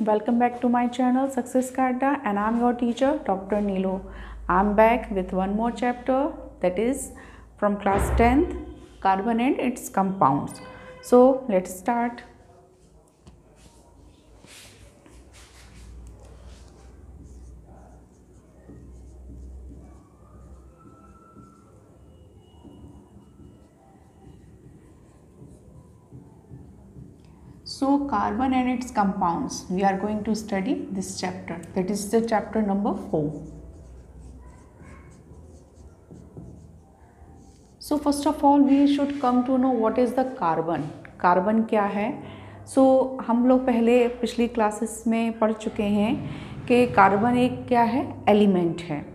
welcome back to my channel Success Karta and I'm your teacher Dr. Nilo. I'm back with one more chapter that is from class 10th carbon and its compounds. So let's start. So carbon and its compounds we are going to study this chapter that is the chapter number 4. So first of all we should come to know what is the carbon. Carbon है सो so, हम लोग पहले पिछली classes में पढ़ चुके हैं कि कार्बन एक क्या है एलिमेंट है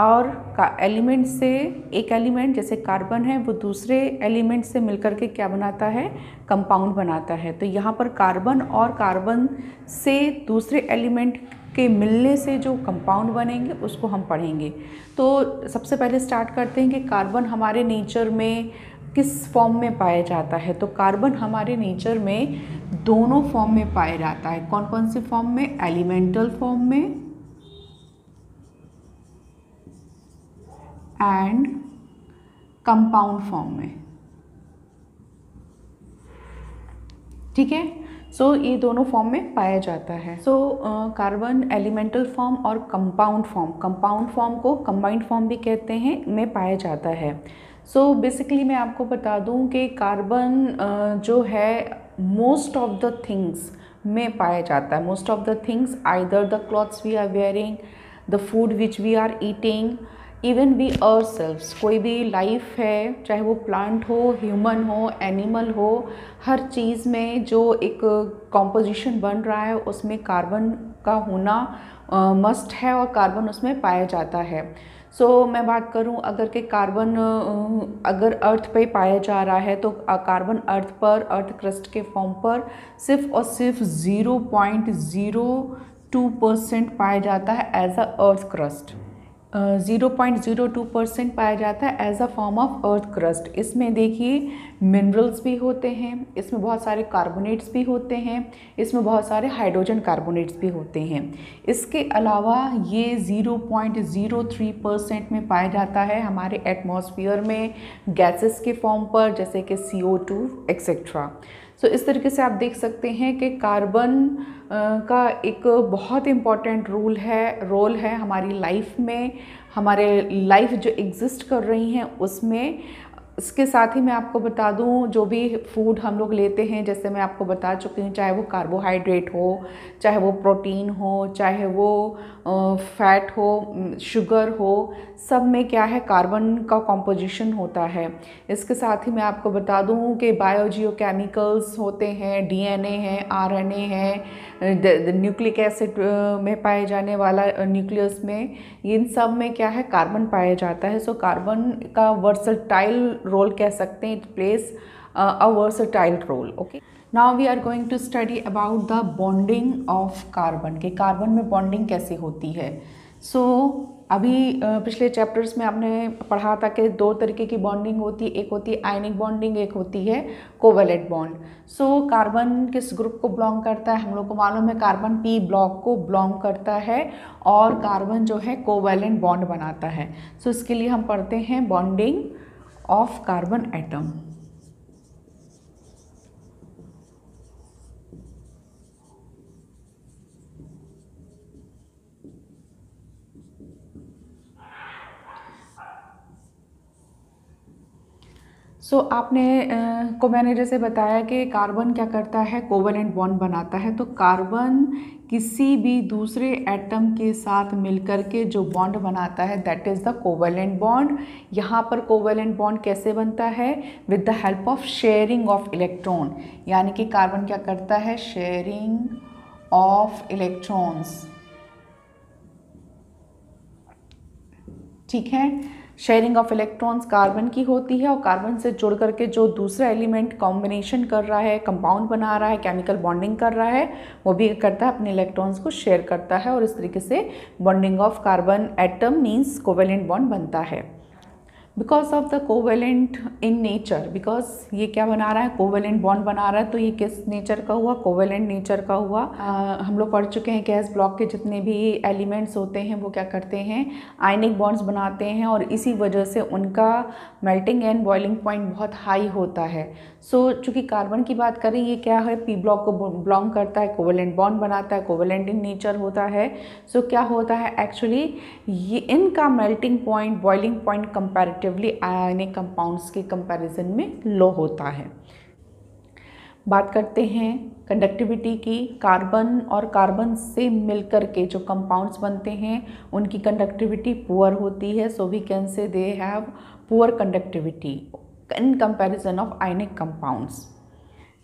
और का एलिमेंट से एक एलिमेंट जैसे कार्बन है, वो दूसरे एलिमेंट से मिलकर के क्या बनाता है? कंपाउंड बनाता है। तो यहाँ पर कार्बन और कार्बन से दूसरे एलिमेंट के मिलने से जो कंपाउंड बनेंगे, उसको हम पढ़ेंगे। तो सबसे पहले स्टार्ट करते हैं कि कार्बन हमारे नेचर में किस फॉर्म में पाया जाता है? तो कार्बन हमारे नेचर में दोनों फॉर्म में पाया जाता है। कौन कौन से फॉर्म में? एलिमेंटल फॉर्म में एंड कंपाउंड फॉर्म में। ठीक है? सो so, ये दोनों फॉर्म में पाया जाता है। सो कार्बन एलिमेंटल फॉर्म और कंपाउंड फॉर्म कंपाउंड फॉर्म को कंबाइंड फॉर्म भी कहते हैं में पाया जाता है। सो so, बेसिकली मैं आपको बता दूँ कि कार्बन uh, जो है मोस्ट ऑफ़ द थिंग्स में पाया जाता है। Most of the things either the clothes we are wearing the food which we are eating even we ourselves कोई भी लाइफ है चाहे वो प्लांट हो ह्यूमन हो एनिमल हो हर चीज़ में जो एक कॉम्पोजिशन बन रहा है उसमें कार्बन का होना मस्ट uh, है और कार्बन उसमें पाया जाता है। सो so, मैं बात करूँ अगर के कार्बन अगर अर्थ पे पाया जा रहा है तो कार्बन अर्थ पर अर्थ क्रस्ट के फॉर्म पर सिर्फ़ और सिर्फ़ zero point zero two percent पाया जाता है as a earth crust zero point zero two percent पाया जाता है as a form of earth crust इसमें देखिए मिनरल्स भी होते हैं, इसमें बहुत सारे कार्बोनेट्स भी होते हैं, इसमें बहुत सारे हाइड्रोजन कार्बोनेट्स भी होते हैं। इसके अलावा ये zero point zero three percent में पाया जाता है हमारे एटमॉस्फेयर में गैसेस के फॉर्म पर, जैसे कि सी ओ टू एक्सेट्रा सो इस तरीके से आप देख सकते हैं कि कार्बन का एक बहुत इंपॉर्टेंट रोल है रोल है हमारी लाइफ में। हमारे लाइफ जो एग्जिस्ट कर रही हैं उसमें। इसके साथ ही मैं आपको बता दूँ, जो भी फ़ूड हम लोग लेते हैं, जैसे मैं आपको बता चुकी हूँ, चाहे वो कार्बोहाइड्रेट हो, चाहे वो प्रोटीन हो, चाहे वो फैट हो शुगर हो सब में क्या है? कार्बन का कॉम्पोजिशन होता है। इसके साथ ही मैं आपको बता दूँ कि बायोजियो केमिकल्स होते हैं डीएनए है आरएनए है न्यूक्लिक एसिड में पाए जाने वाला न्यूक्लियस में इन सब में क्या है? कार्बन पाया जाता है। सो कार्बन का वर्सटाइल रोल कह सकते हैं। It plays a versatile role okay now we are going to study about the bonding of carbon के कार्बन में बॉन्डिंग कैसे होती है? सो so, अभी पिछले चैप्टर्स में आपने पढ़ा था कि दो तरीके की बॉन्डिंग होती है एक होती है आयनिक बॉन्डिंग एक होती है कोवेलेंट बॉन्ड सो कार्बन किस ग्रुप को बिलोंग करता है? हम लोग को मालूम है कार्बन पी ब्लॉक को बिलोंग करता है और कार्बन जो है कोवेलेंट बॉन्ड बनाता है. सो so, इसके लिए हम पढ़ते हैं bonding of carbon atom so so, आपने को मैंने जैसे बताया कि कार्बन क्या करता है? कोवलेंट बॉन्ड बनाता है। तो कार्बन किसी भी दूसरे एटम के साथ मिलकर के जो बॉन्ड बनाता है that is the covalent bond यहाँ पर कोवलेंट बॉन्ड कैसे बनता है? With the help of sharing of electron यानी कि कार्बन क्या करता है? शेयरिंग ऑफ़ इलेक्ट्रॉन्स ठीक है? शेयरिंग ऑफ़ इलेक्ट्रॉन्स कार्बन की होती है और कार्बन से जुड़ करके जो दूसरा एलिमेंट कॉम्बिनेशन कर रहा है कंपाउंड बना रहा है केमिकल बॉन्डिंग कर रहा है, वो भी करता है, अपने इलेक्ट्रॉन्स को शेयर करता है और इस तरीके से bonding of carbon atom means covalent bond बनता है। Because of the covalent in nature because ये क्या बना रहा है? कोवेलेंट बॉन्ड बना रहा है तो ये किस नेचर का हुआ? कोवेलेंट नेचर का हुआ। आ, हम लोग पढ़ चुके हैं गैस ब्लॉक के जितने भी एलिमेंट्स होते हैं वो क्या करते हैं? आयनिक बॉन्ड्स बनाते हैं और इसी वजह से उनका मेल्टिंग एंड बॉइलिंग पॉइंट बहुत हाई होता है। सो so, चूँकि कार्बन की बात करें ये क्या है? पी ब्लॉक को बिलोंग करता है कोवेलेंट बॉन्ड बनाता है कोवेलेंट इन नेचर होता है। सो so, क्या होता है? एक्चुअली ये इनका melting point boiling point comparatively ionic compounds के कंपैरिजन में लो होता है। बात करते हैं कंडक्टिविटी की। कार्बन और कार्बन से मिलकर के जो कंपाउंड्स बनते हैं उनकी कंडक्टिविटी पुअर होती है। So we can say they have poor conductivity in comparison of ionic compounds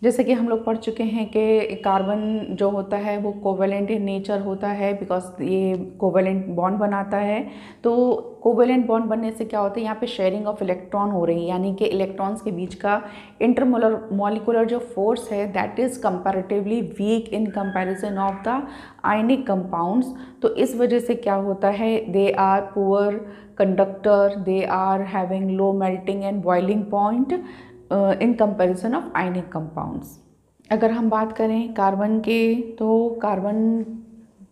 जैसे कि हम लोग पढ़ चुके हैं कि कार्बन जो होता है, वो कोवेलेंट इन नेचर होता है बिकॉज़ ये कोवेलेंट बॉन्ड बनाता है। तो कोवेलेंट बॉन्ड बनने से क्या होता है, यहाँ पे शेयरिंग ऑफ़ इलेक्ट्रॉन हो रही है, यानी कि इलेक्ट्रॉन्स के बीच का इंटरमोलर मॉलिकुलर जो फोर्स है that is comparatively weak in comparison of the ionic compounds तो इस वजह से क्या होता है they are poor conductor are having low melting and boiling point uh, in comparison of ionic compounds अगर हम बात करें कार्बन के तो कार्बन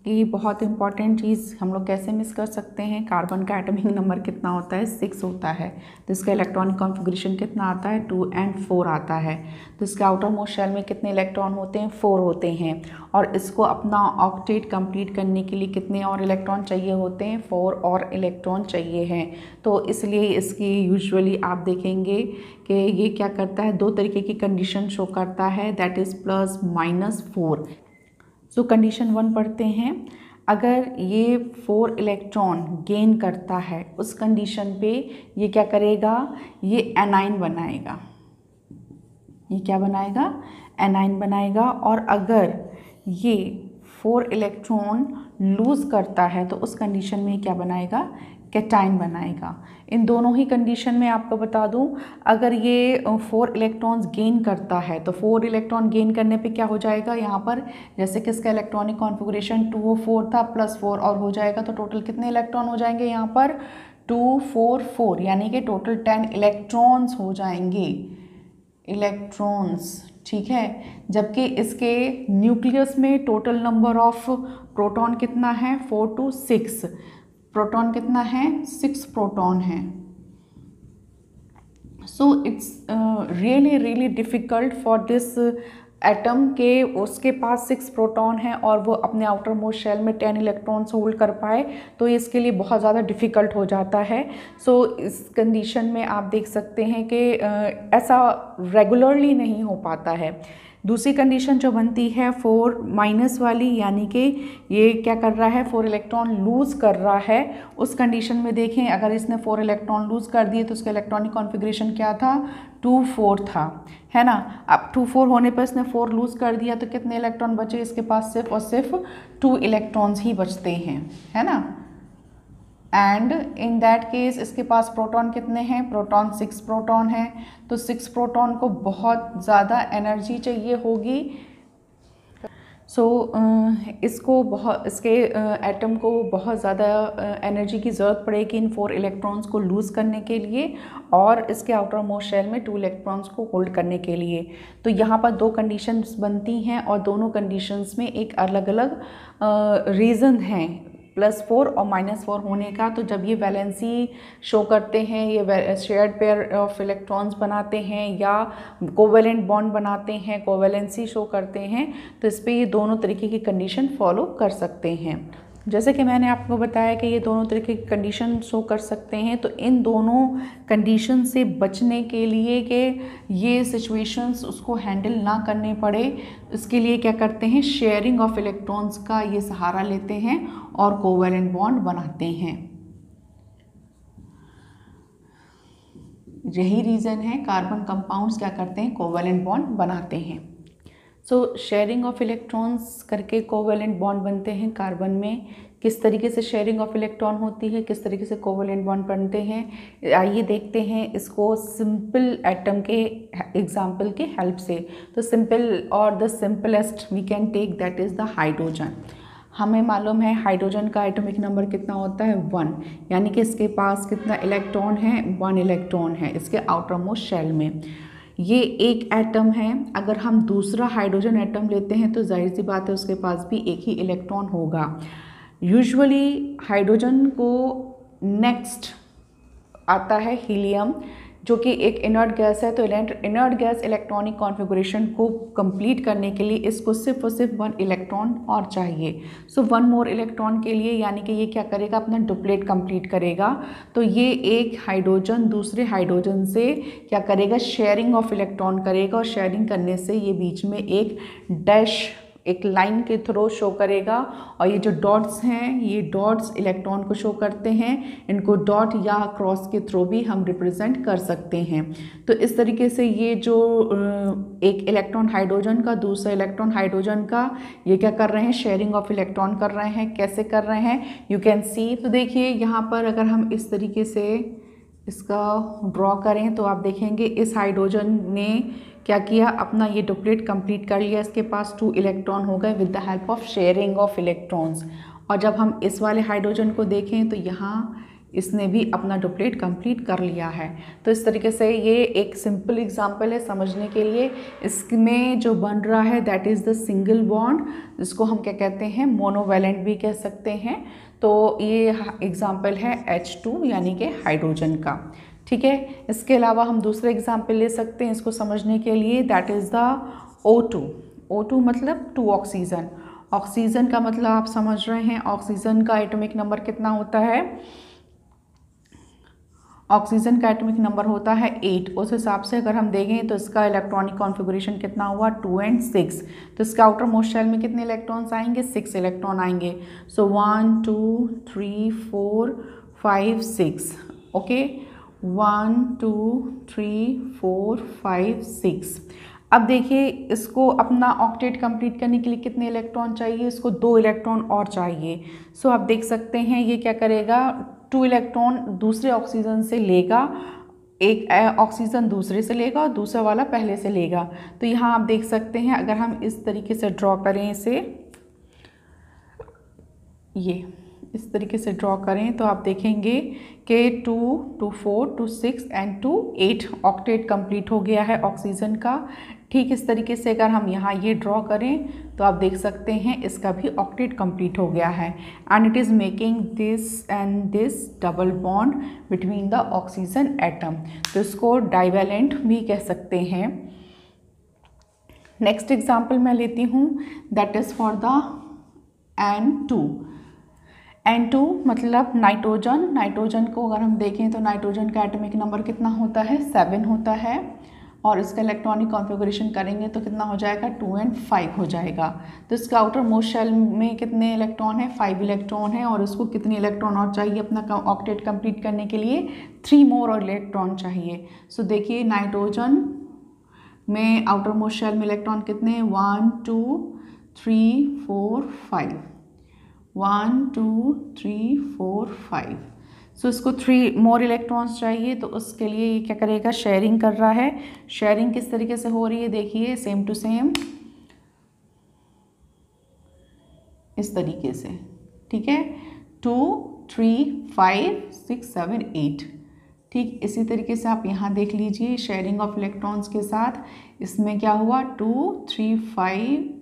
की बहुत इंपॉर्टेंट चीज़ हम लोग कैसे मिस कर सकते हैं कार्बन का एटमिक नंबर कितना होता है? सिक्स होता है। तो इसका इलेक्ट्रॉनिक कॉन्फ़िगरेशन कितना आता है? टू एंड फोर आता है। तो इसके आउटर मोस्ट शेल में कितने इलेक्ट्रॉन होते हैं? फोर होते हैं। और इसको अपना ऑक्टेट कंप्लीट करने के लिए कितने और इलेक्ट्रॉन चाहिए होते हैं? फोर और इलेक्ट्रॉन चाहिए हैं। तो इसलिए इसकी यूजुअली आप देखेंगे कि ये क्या करता है? दो तरीके की कंडीशन शो करता है। That is plus minus four so condition one पढ़ते हैं। अगर ये फोर इलेक्ट्रॉन गेन करता है, उस कंडीशन पे ये क्या करेगा? ये एनाइन बनाएगा। ये क्या बनाएगा? एनाइन बनाएगा। और अगर ये फोर इलेक्ट्रॉन लूज़ करता है तो उस कंडीशन में क्या बनाएगा? कैटाइन बनाएगा। इन दोनों ही कंडीशन में आपको बता दूँ, अगर ये फोर इलेक्ट्रॉन्स गेन करता है तो फोर इलेक्ट्रॉन गेन करने पे क्या हो जाएगा? यहाँ पर जैसे कि इसका electronic configuration two o four था प्लस फोर और हो जाएगा तो टोटल कितने इलेक्ट्रॉन हो जाएँगे यहाँ पर? टू फोर फोर यानी कि टोटल टेन इलेक्ट्रॉन्स हो जाएँगे। इलेक्ट्रॉन्स ठीक है? जबकि इसके न्यूक्लियस में टोटल नंबर ऑफ़ प्रोटॉन कितना है? फोर टू सिक्स प्रोटॉन कितना है? सिक्स प्रोटॉन है। So it's really really difficult for this atom के उसके पास सिक्स प्रोटॉन है और वो अपने आउटर मोस्ट शेल में टेन इलेक्ट्रॉन्स होल्ड कर पाए तो इसके लिए बहुत ज़्यादा डिफ़िकल्ट हो जाता है। सो so, इस कंडीशन में आप देख सकते हैं कि uh, ऐसा रेगुलरली नहीं हो पाता है। दूसरी कंडीशन जो बनती है फोर माइनस वाली, यानी कि ये क्या कर रहा है फोर इलेक्ट्रॉन लूज़ कर रहा है। उस कंडीशन में देखें, अगर इसने फोर इलेक्ट्रॉन लूज़ कर दिए तो उसका इलेक्ट्रॉनिक कॉन्फ़िगरेशन क्या था? टू फोर था। है ना? अब टू फोर होने पर इसने फोर लूज़ कर दिया तो कितने इलेक्ट्रॉन बचे? इसके पास सिर्फ़ और सिर्फ़ टू इलेक्ट्रॉन्स ही बचते हैं। है ना? एंड इन दैट केस इसके पास प्रोटॉन कितने हैं? प्रोटॉन सिक्स प्रोटॉन है। तो सिक्स प्रोटॉन को बहुत ज़्यादा एनर्जी चाहिए होगी। सो so, इसको बहुत इसके एटम को बहुत ज़्यादा एनर्जी की ज़रूरत पड़ेगी इन फोर इलेक्ट्रॉन्स को लूज़ करने के लिए और इसके आउटर मोस्ट शेल में टू इलेक्ट्रॉन्स को होल्ड करने के लिए। तो यहाँ पर दो कंडीशंस बनती हैं और दोनों कंडीशंस में एक अलग अलग रीज़न हैं। प्लस फोर और माइनस फोर होने का तो जब ये वैलेंसी शो करते हैं, ये शेयर्ड पेयर ऑफ़ इलेक्ट्रॉन्स बनाते हैं या कोवेलेंट बॉन्ड बनाते हैं कोवेलेंसी शो करते हैं तो इस पर ये दोनों तरीके की कंडीशन फॉलो कर सकते हैं। जैसे कि मैंने आपको बताया कि ये दोनों तरीके की कंडीशन शो कर सकते हैं तो इन दोनों कंडीशन से बचने के लिए कि ये सिचुएशंस उसको हैंडल ना करने पड़े, इसके लिए क्या करते हैं शेयरिंग ऑफ़ इलेक्ट्रॉन्स का ये सहारा लेते हैं और कोवेलेंट बॉन्ड बनाते हैं। यही रीज़न है कार्बन कंपाउंड्स क्या करते हैं कोवेलेंट बॉन्ड बनाते हैं। सो शेयरिंग ऑफ़ इलेक्ट्रॉन्स करके कोवेलेंट बॉन्ड बनते हैं कार्बन में। किस तरीके से शेयरिंग ऑफ़ इलेक्ट्रॉन होती है, किस तरीके से कोवेलेंट बॉन्ड बनते हैं, आइए देखते हैं इसको सिंपल एटम के एग्ज़ाम्पल के हेल्प से। तो सिंपल और the simplest we can take that is the hydrogen हमें मालूम है हाइड्रोजन का एटॉमिक नंबर कितना होता है? वन यानी कि इसके पास कितना इलेक्ट्रॉन है? वन इलेक्ट्रॉन है, इसके आउटर मोस्ट शेल में। ये एक एटम है। अगर हम दूसरा हाइड्रोजन एटम लेते हैं तो ज़ाहिर सी बात है उसके पास भी एक ही इलेक्ट्रॉन होगा। यूजुअली हाइड्रोजन को नेक्स्ट आता है हीलियम जो कि एक इनर्ट गैस है तो इनर्ट गैस इलेक्ट्रॉनिक कॉन्फ़िगरेशन को कंप्लीट करने के लिए इसको सिर्फ़ और सिर्फ़ वन इलेक्ट्रॉन और चाहिए। सो वन मोर इलेक्ट्रॉन के लिए यानी कि ये क्या करेगा? अपना डुप्लेट कंप्लीट करेगा। तो ये एक हाइड्रोजन दूसरे हाइड्रोजन से क्या करेगा? शेयरिंग ऑफ़ इलेक्ट्रॉन करेगा और शेयरिंग करने से ये बीच में एक डैश एक लाइन के थ्रू शो करेगा और ये जो डॉट्स हैं, ये डॉट्स इलेक्ट्रॉन को शो करते हैं। इनको डॉट या क्रॉस के थ्रू भी हम रिप्रेजेंट कर सकते हैं। तो इस तरीके से ये जो एक इलेक्ट्रॉन हाइड्रोजन का, दूसरा इलेक्ट्रॉन हाइड्रोजन का, ये क्या कर रहे हैं? शेयरिंग ऑफ़ इलेक्ट्रॉन कर रहे हैं। कैसे कर रहे हैं? यू कैन सी तो देखिए यहाँ पर अगर हम इस तरीके से इसका ड्रॉ करें तो आप देखेंगे इस हाइड्रोजन ने क्या किया? अपना ये डुप्लेट कंप्लीट कर लिया। इसके पास टू इलेक्ट्रॉन हो गए with the help of sharing of electrons और जब हम इस वाले हाइड्रोजन को देखें तो यहाँ इसने भी अपना डुप्लेट कंप्लीट कर लिया है। तो इस तरीके से ये एक सिंपल एग्जांपल है समझने के लिए। इसमें जो बन रहा है that is the single bond जिसको हम क्या कहते हैं? मोनोवेलेंट भी कह सकते हैं। तो ये एग्जांपल है H2 यानी कि हाइड्रोजन का। ठीक है? इसके अलावा हम दूसरे एग्ज़ाम्पल ले सकते हैं इसको समझने के लिए that is the O two O two मतलब टू ऑक्सीजन ऑक्सीजन का मतलब आप समझ रहे हैं ऑक्सीजन का एटॉमिक नंबर कितना होता है? ऑक्सीजन का एटॉमिक नंबर होता है एट उस हिसाब से अगर हम देखें तो इसका इलेक्ट्रॉनिक कॉन्फ़िगरेशन कितना हुआ? टू एंड सिक्स तो इसके आउटर मोस्ट शेल में कितने इलेक्ट्रॉन्स आएँगे? सिक्स इलेक्ट्रॉन आएँगे. So one two three four five six okay one, two, three, four, five, six. अब देखिए, इसको अपना ऑक्टेट कंप्लीट करने के लिए कितने इलेक्ट्रॉन चाहिए? इसको दो इलेक्ट्रॉन और चाहिए। सो आप देख सकते हैं, ये क्या करेगा? टू इलेक्ट्रॉन दूसरे ऑक्सीजन से लेगा, एक ऑक्सीजन दूसरे से लेगा और दूसरा वाला पहले से लेगा। तो यहाँ आप देख सकते हैं, अगर हम इस तरीके से ड्रॉ करें इसे, ये। इस तरीके से ड्रॉ करें तो आप देखेंगे कि two two four two six and two eight octet complete हो गया है ऑक्सीजन का। ठीक इस तरीके से अगर हम यहाँ ये ड्रॉ करें तो आप देख सकते हैं इसका भी ऑक्टेट कंप्लीट हो गया है। And it is making this and this double bond between the oxygen atom तो इसको डाइवेलेंट भी कह सकते हैं। नेक्स्ट एग्ज़ाम्पल मैं लेती हूँ that is for the N two N two मतलब नाइट्रोजन नाइट्रोजन को अगर हम देखें तो नाइट्रोजन का एटॉमिक नंबर कितना होता है? सेवन होता है। और इसका इलेक्ट्रॉनिक कॉन्फ़िगरेशन करेंगे तो कितना हो जाएगा? टू एंड फाइव हो जाएगा। तो इसका आउटर मोस्ट शेल में कितने इलेक्ट्रॉन है? फाइव इलेक्ट्रॉन है। और इसको कितने इलेक्ट्रॉन और चाहिए अपना ऑक्टेट कंप्लीट करने के लिए? थ्री मोर और इलेक्ट्रॉन चाहिए। सो so, देखिए नाइट्रोजन में आउटर मोस्ट शेल में इलेक्ट्रॉन कितने one two three four five one two three four five so इसको थ्री मोर इलेक्ट्रॉन्स चाहिए तो उसके लिए ये क्या करेगा? शेयरिंग कर रहा है। शेयरिंग किस तरीके से हो रही है? देखिए सेम टू सेम इस तरीके से। ठीक है? Two three five six seven eight ठीक, इसी तरीके से आप यहाँ देख लीजिए शेयरिंग ऑफ़ इलेक्ट्रॉन्स के साथ। इसमें क्या हुआ? Two three five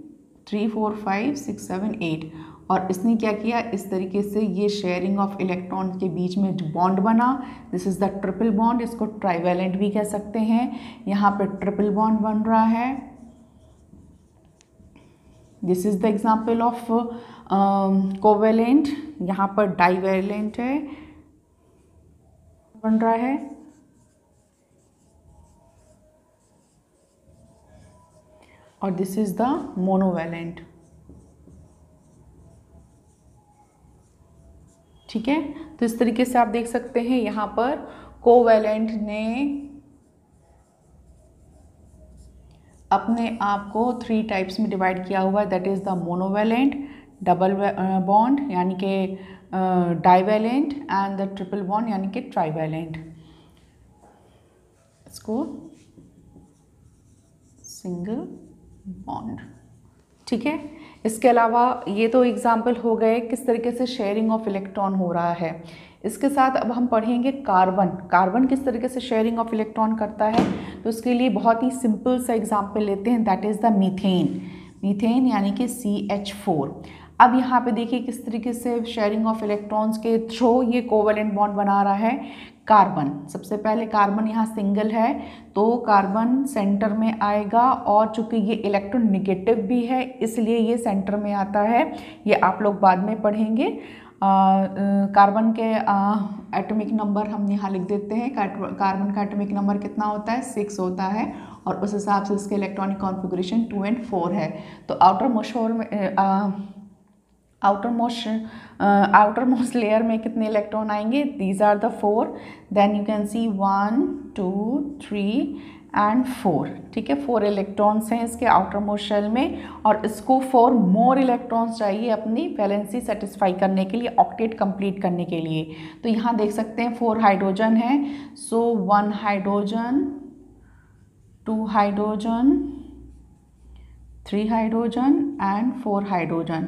three four five six seven eight और इसने क्या किया? इस तरीके से ये शेयरिंग ऑफ़ इलेक्ट्रॉन के बीच में बॉन्ड बना this is the triple bond इसको ट्राइवेलेंट भी कह सकते हैं। यहाँ पे ट्रिपल बॉन्ड बन रहा है। This is the example of covalent यहाँ पर डाइवेलेंट है। बन रहा है। और दिस इज़ द मोनोवेलेंट ठीक है? तो इस तरीके से आप देख सकते हैं यहाँ पर कोवेलेंट ने अपने आप को थ्री टाइप्स में डिवाइड किया हुआ है that is the monovalent double bond यानी कि divalent and the triple bond यानी कि ट्राइवेलेंट इसको सिंगल बॉन्ड ठीक है? इसके अलावा ये तो एग्ज़ाम्पल हो गए किस तरीके से शेयरिंग ऑफ़ इलेक्ट्रॉन हो रहा है। इसके साथ अब हम पढ़ेंगे कार्बन कार्बन किस तरीके से शेयरिंग ऑफ़ इलेक्ट्रॉन करता है? तो उसके लिए बहुत ही सिंपल सा एग्ज़ाम्पल लेते हैं that is the methane methane यानी कि सी एच फोर अब यहाँ पे देखिए किस तरीके से शेयरिंग ऑफ़ इलेक्ट्रॉन्स के थ्रू ये कोवलेंट बॉन्ड बना रहा है। कार्बन। सबसे पहले कार्बन यहाँ सिंगल है तो कार्बन सेंटर में आएगा और चूँकि ये इलेक्ट्रॉन निगेटिव भी है, इसलिए ये सेंटर में आता है। ये आप लोग बाद में पढ़ेंगे। कार्बन के एटॉमिक नंबर हम यहाँ लिख देते हैं। कार्बन का एटॉमिक नंबर कितना होता है? सिक्स होता है और उस हिसाब से इसके electronic configuration two and four है। तो आउटर मोशोर में outermost outermost layer में कितने इलेक्ट्रॉन आएँगे? These are the four then you can see one two three and four ठीक है? फोर इलेक्ट्रॉन्स हैं इसके आउटर मोस्ट शेल में और इसको फोर मोर इलेक्ट्रॉन्स चाहिए अपनी वैलेंसी सेटिस्फाई करने के लिए ऑक्टेट कंप्लीट करने के लिए। तो यहाँ देख सकते हैं फोर हाइड्रोजन है। So one hydrogen two hydrogen three hydrogen and four hydrogen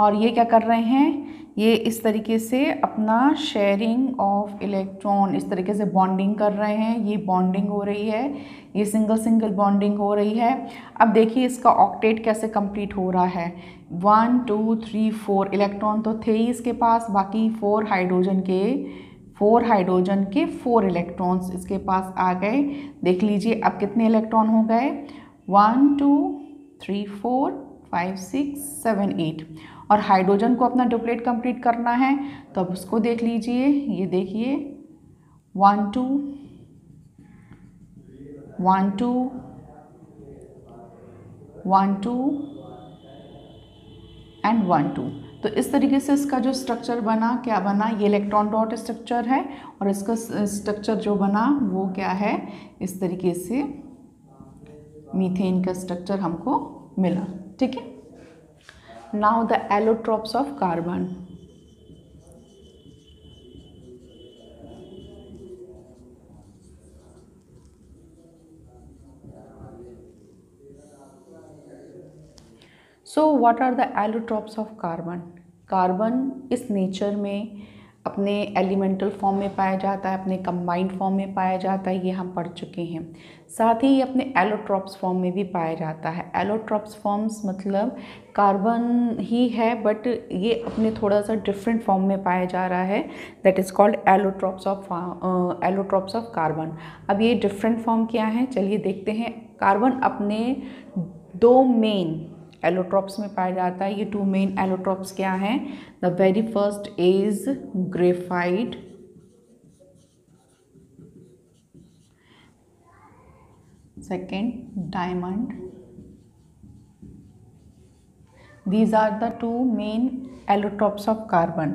और ये क्या कर रहे हैं? ये इस तरीके से अपना शेयरिंग ऑफ़ इलेक्ट्रॉन इस तरीके से बॉन्डिंग कर रहे हैं। ये बॉन्डिंग हो रही है। ये सिंगल सिंगल बॉन्डिंग हो रही है। अब देखिए इसका ऑक्टेट कैसे कंप्लीट हो रहा है। One two three four electron तो थे ही इसके पास। बाकी फोर हाइड्रोजन के फोर हाइड्रोजन के फोर इलेक्ट्रॉन्स इसके पास आ गए। देख लीजिए अब कितने इलेक्ट्रॉन हो गए? One two three four five six seven eight और हाइड्रोजन को अपना डुप्लेट कंप्लीट करना है तो अब उसको देख लीजिए। ये देखिए। One two one two one two and one two तो इस तरीके से इसका जो स्ट्रक्चर बना, क्या बना? ये इलेक्ट्रॉन डॉट स्ट्रक्चर है और इसका स्ट्रक्चर जो बना, वो क्या है? इस तरीके से मीथेन का स्ट्रक्चर हमको मिला। ठीक है? Now the allotropes of carbon so what are the allotropes of carbon carbon इस नेचर में अपने एलिमेंटल फॉर्म में पाया जाता है, अपने कंबाइंड फॉर्म में पाया जाता है, ये हम पढ़ चुके हैं। साथ ही ये अपने एलोट्रॉप्स फॉर्म में भी पाया जाता है। एलोट्रॉप्स फॉर्म्स मतलब कार्बन ही है बट ये अपने थोड़ा सा डिफरेंट फॉर्म में पाया जा रहा है। That is called allotropes of allotropes of carbon अब ये डिफरेंट फॉर्म क्या है? चलिए देखते हैं। कार्बन अपने दो मेन एलोट्रॉप्स में पाया जाता है। ये टू मेन एलोट्रॉप्स क्या हैं? The very first is graphite second diamond these are the two main allotropes of carbon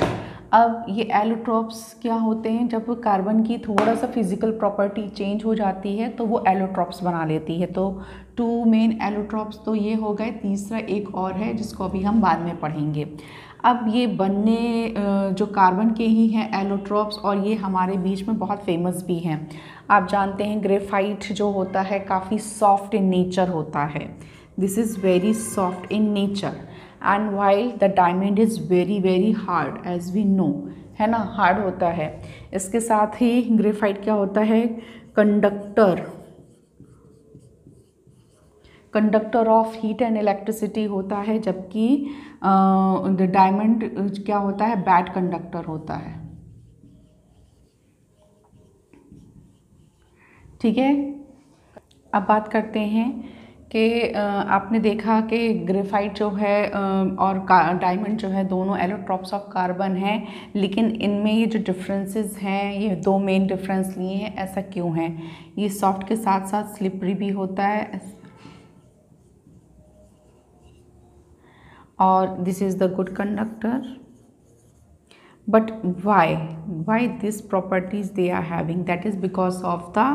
अब ये एलोट्रॉप्स क्या होते हैं? जब कार्बन की थोड़ा सा फ़िज़िकल प्रॉपर्टी चेंज हो जाती है तो वो एलोट्रॉप्स बना लेती है। तो टू मेन एलोट्रॉप्स तो ये हो गए, तीसरा एक और है, जिसको अभी हम बाद में पढ़ेंगे। अब ये बनने जो कार्बन के ही हैं एलोट्रॉप्स और ये हमारे बीच में बहुत फ़ेमस भी हैं। आप जानते हैं ग्रेफाइट जो होता है, काफ़ी सॉफ्ट इन नेचर होता है। This is very soft in nature and while the diamond is very very hard as we know है ना? हार्ड होता है। इसके साथ ही ग्रेफाइट क्या होता है? Conductor conductor of heat and electricity होता है, जबकि द डायमंड क्या होता है? बैड कंडक्टर होता है। ठीक है? अब बात करते हैं कि आपने देखा कि ग्रेफाइट जो है और डायमंड जो है, दोनों एलोट्रॉप्स ऑफ़ कार्बन हैं, लेकिन इनमें ये जो डिफरेंसेस हैं, ये दो मेन डिफरेंस लिए हैं, ऐसा क्यों है? ये सॉफ्ट के साथ साथ स्लिपरी भी होता है। और this is the good conductor but why why this properties they are having that is because of the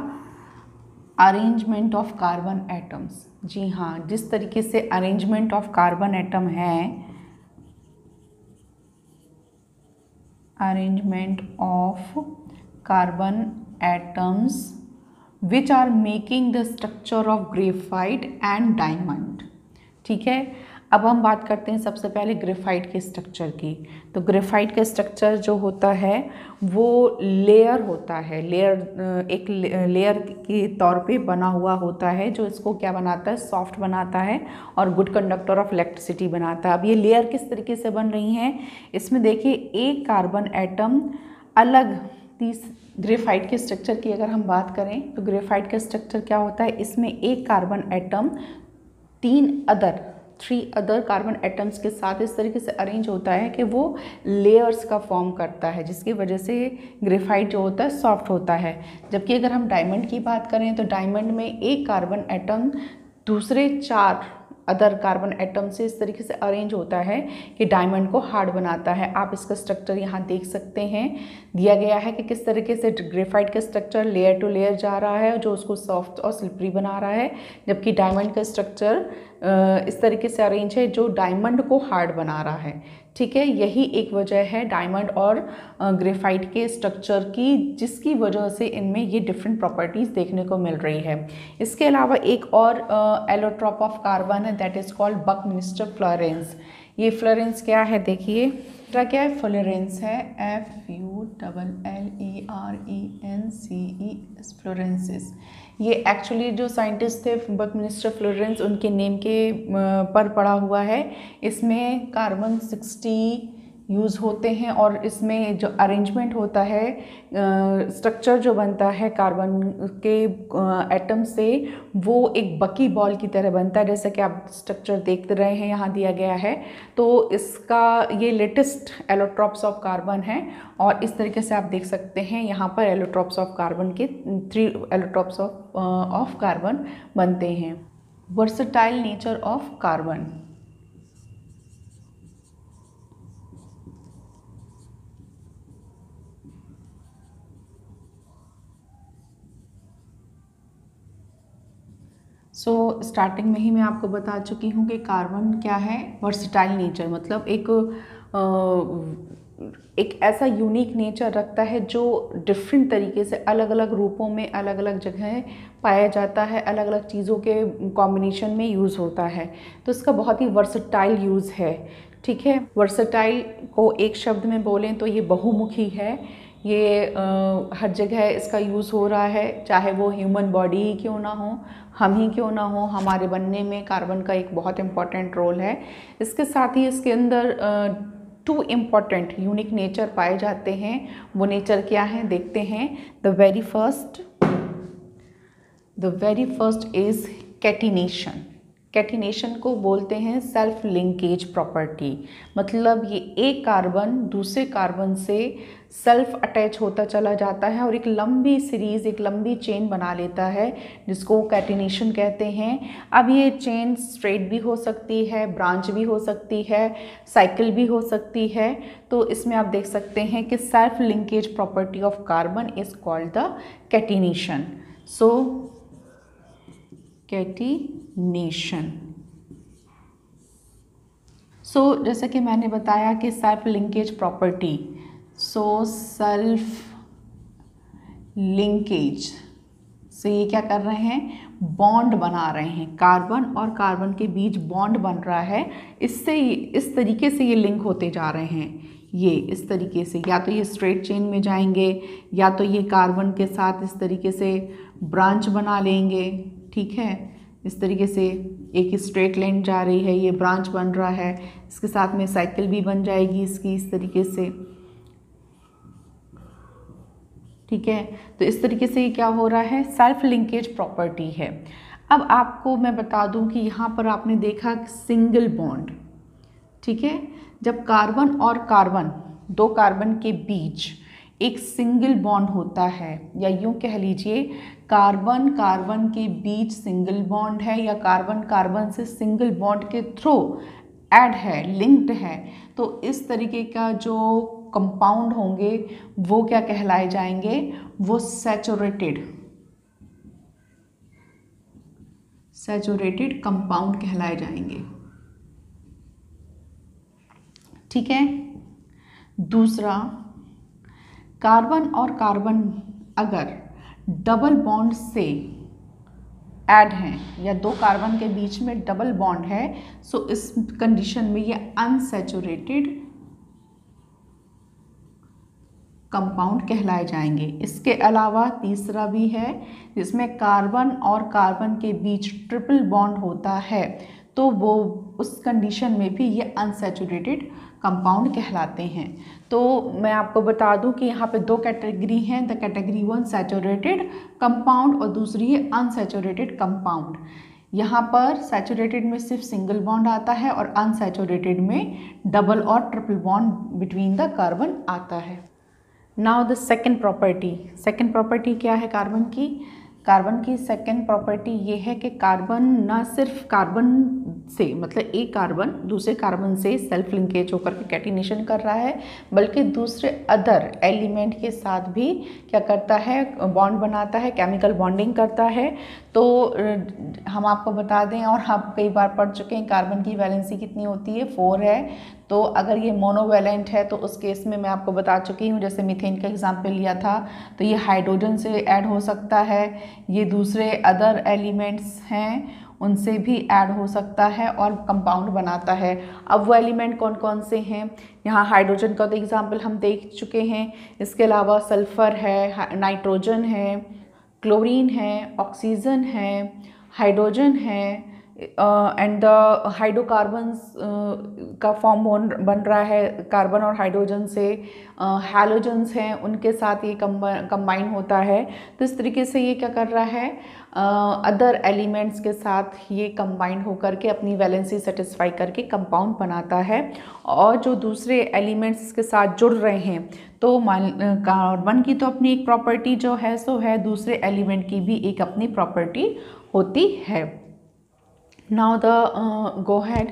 arrangement of carbon atoms जी हाँ जिस तरीके से अरेंजमेंट ऑफ़ कार्बन एटम है arrangement of carbon atoms which are making the structure of graphite and diamond ठीक है? अब हम बात करते हैं सबसे पहले ग्रेफाइट के स्ट्रक्चर की। तो ग्रेफाइट का स्ट्रक्चर जो होता है, वो लेयर होता है। लेयर एक लेयर के तौर पे बना हुआ होता है, जो इसको क्या बनाता है? सॉफ्ट बनाता है और गुड कंडक्टर ऑफ़ इलेक्ट्रिसिटी बनाता है। अब ये लेयर किस तरीके से बन रही हैं? इसमें देखिए, एक कार्बन एटम अलग तीस ग्रेफाइट के स्ट्रक्चर की अगर हम बात करें तो ग्रेफाइट का स्ट्रक्चर क्या होता है? इसमें एक कार्बन एटम तीन other three other carbon atoms के साथ इस तरीके से अरेंज होता है कि वो लेयर्स का फॉर्म करता है, जिसकी वजह से ग्रेफाइट जो होता है सॉफ्ट होता है। जबकि अगर हम डायमंड की बात करें तो डायमंड में एक कार्बन एटम दूसरे चार अदर कार्बन एटम से इस तरीके से अरेंज होता है कि डायमंड को हार्ड बनाता है। आप इसका स्ट्रक्चर यहाँ देख सकते हैं। दिया गया है कि किस तरीके से ग्रेफाइट का स्ट्रक्चर लेयर टू लेयर जा रहा है, जो उसको सॉफ्ट और स्लिपरी बना रहा है, जबकि डायमंड का स्ट्रक्चर इस तरीके से अरेंज है जो डायमंड को हार्ड बना रहा है। ठीक है, यही एक वजह है डायमंड और ग्रेफाइट के स्ट्रक्चर की, जिसकी वजह से इनमें ये डिफरेंट प्रॉपर्टीज़ देखने को मिल रही है। इसके अलावा एक और एलोट्रॉप ऑफ़ कार्बन है that is called Buckminster fullerene ये फ्लोरेंस क्या है, देखिए। क्या क्या है? फ्लोरेंस है F U double L E R E N C E fullerenes ये एक्चुअली जो साइंटिस्ट थे बक मिनिस्टर फ्लोरेंस उनके नेम के पर पड़ा हुआ है। इसमें कार्बन सिक्सटी यूज़ होते हैं और इसमें जो अरेंजमेंट होता है स्ट्रक्चर जो बनता है कार्बन के एटम से, वो एक बकी बॉल की तरह बनता है। जैसे कि आप स्ट्रक्चर देख रहे हैं, यहाँ दिया गया है। तो इसका, ये लेटेस्ट एलोट्रॉप्स ऑफ़ कार्बन है और इस तरीके से आप देख सकते हैं, यहाँ पर एलोट्रॉप्स ऑफ़ कार्बन के three allotropes of of carbon बनते हैं। Versatile nature of carbon so so, starting में ही मैं आपको बता चुकी हूँ कि कार्बन क्या है? वर्सिटाइल नेचर मतलब एक एक ऐसा यूनिक नेचर रखता है जो डिफरेंट तरीके से अलग अलग रूपों में अलग अलग जगह पाया जाता है अलग अलग चीज़ों के कॉम्बिनेशन में यूज़ होता है। तो इसका बहुत ही वर्सटाइल यूज़ है ठीक है? वर्सटाइल को एक शब्द में बोलें तो ये बहुमुखी है। ये आ, हर जगह इसका यूज़ हो रहा है चाहे वो ह्यूमन बॉडी ही क्यों ना हो हम ही क्यों ना हो? हमारे बनने में कार्बन का एक बहुत इंपॉर्टेंट रोल है। इसके साथ ही इसके अंदर टू इंपॉर्टेंट यूनिक नेचर पाए जाते हैं। वो नेचर क्या है? देखते हैं। The very first the very first is catenation catenation को बोलते हैं सेल्फ लिंकेज प्रॉपर्टी मतलब ये एक कार्बन दूसरे कार्बन से सेल्फ अटैच होता चला जाता है और एक लंबी सीरीज़ एक लंबी चेन बना लेता है, जिसको कैटिनेशन कहते हैं। अब ये चेन स्ट्रेट भी हो सकती है ब्रांच भी हो सकती है साइकिल भी हो सकती है। तो इसमें आप देख सकते हैं कि self linkage property of carbon is called the catenation so catenation so so, जैसे कि मैंने बताया कि self linkage property so self linkage से ये क्या कर रहे हैं? बॉन्ड बना रहे हैं। कार्बन और कार्बन के बीच बॉन्ड बन रहा है। इससे इस तरीके से ये लिंक होते जा रहे हैं। ये इस तरीके से। या तो ये स्ट्रेट चेन में जाएँगे या तो ये कार्बन के साथ इस तरीके से ब्रांच बना लेंगे। ठीक है? इस तरीके से एक स्ट्रेट लाइन जा रही है, ये ब्रांच बन रहा है। इसके साथ में साइकिल भी बन जाएगी इसकी इस तरीके से। ठीक है? तो इस तरीके से ये क्या हो रहा है? सेल्फ लिंकेज प्रॉपर्टी है। अब आपको मैं बता दूँ कि यहाँ पर आपने देखा सिंगल बॉन्ड ठीक है? जब कार्बन और कार्बन दो कार्बन के बीच एक सिंगल बॉन्ड होता है, या यूँ कह लीजिए, कार्बन कार्बन के बीच सिंगल बॉन्ड है, या कार्बन कार्बन से सिंगल बॉन्ड के थ्रू एड है लिंक्ड है तो इस तरीके का जो कंपाउंड होंगे, वो क्या कहलाए जाएँगे? वो सैचुरेटेड सैचुरेटेड कंपाउंड कहलाए जाएँगे। ठीक है? दूसरा कार्बन और कार्बन अगर डबल बॉन्ड से ऐड हैं, या दो कार्बन के बीच में डबल बॉन्ड है सो इस कंडीशन में ये अनसेचुरेटेड कंपाउंड कहलाए जाएँगे। इसके अलावा तीसरा भी है, जिसमें कार्बन और कार्बन के बीच ट्रिपल बॉन्ड होता है। तो वो उस कंडीशन में भी ये अनसेचुरेटेड कंपाउंड कहलाते हैं। तो मैं आपको बता दूँ कि यहाँ पे दो कैटेगरी हैं the category one saturated compound और दूसरी है अनसेचुरेटेड कंपाउंड यहाँ पर सेचुरेटेड में सिर्फ़ सिंगल बॉन्ड आता है और अनसेचुरेटेड में डबल और triple bond between the carbon आता है। Now the second property second property क्या है कार्बन की? कार्बन की सेकेंड प्रॉपर्टी ये है कि कार्बन ना सिर्फ़ कार्बन से मतलब एक कार्बन दूसरे कार्बन से सेल्फ लिंकेज होकर के कैटिनेशन कर रहा है, बल्कि दूसरे अदर एलिमेंट के साथ भी क्या करता है बॉन्ड बनाता है केमिकल बॉन्डिंग करता है। तो हम आपको बता दें, और आप कई बार पढ़ चुके हैं, कार्बन की वैलेंसी कितनी होती है? फोर है। तो अगर ये मोनोवेलेंट है तो उस केस में मैं आपको बता चुकी हूँ, जैसे मिथेन का एग्जांपल लिया था तो ये हाइड्रोजन से ऐड हो सकता है। ये दूसरे अदर एलिमेंट्स हैं, उनसे भी ऐड हो सकता है और कंपाउंड बनाता है। अब वो एलिमेंट कौन कौन से हैं? यहाँ हाइड्रोजन का तो एग्ज़ाम्पल हम देख चुके हैं। इसके अलावा सल्फ़र है, नाइट्रोजन है क्लोरीन है ऑक्सीजन है हाइड्रोजन है एंड द हाइड्रोकार्बन्स का फॉर्म बन रहा है कार्बन और हाइड्रोजन से हैलोजन्स uh, हैं उनके साथ ये कंबाइन होता है। तो इस तरीके से ये क्या कर रहा है अदर uh, एलिमेंट्स के साथ ये कंबाइन होकर के अपनी वैलेंसी सेटिस्फाई करके कंपाउंड बनाता है। और जो दूसरे एलिमेंट्स के साथ जुड़ रहे हैं तो कार्बन की तो अपनी एक प्रॉपर्टी जो है, सो है दूसरे एलिमेंट की भी एक अपनी प्रॉपर्टी होती है। नाउ द गो हैड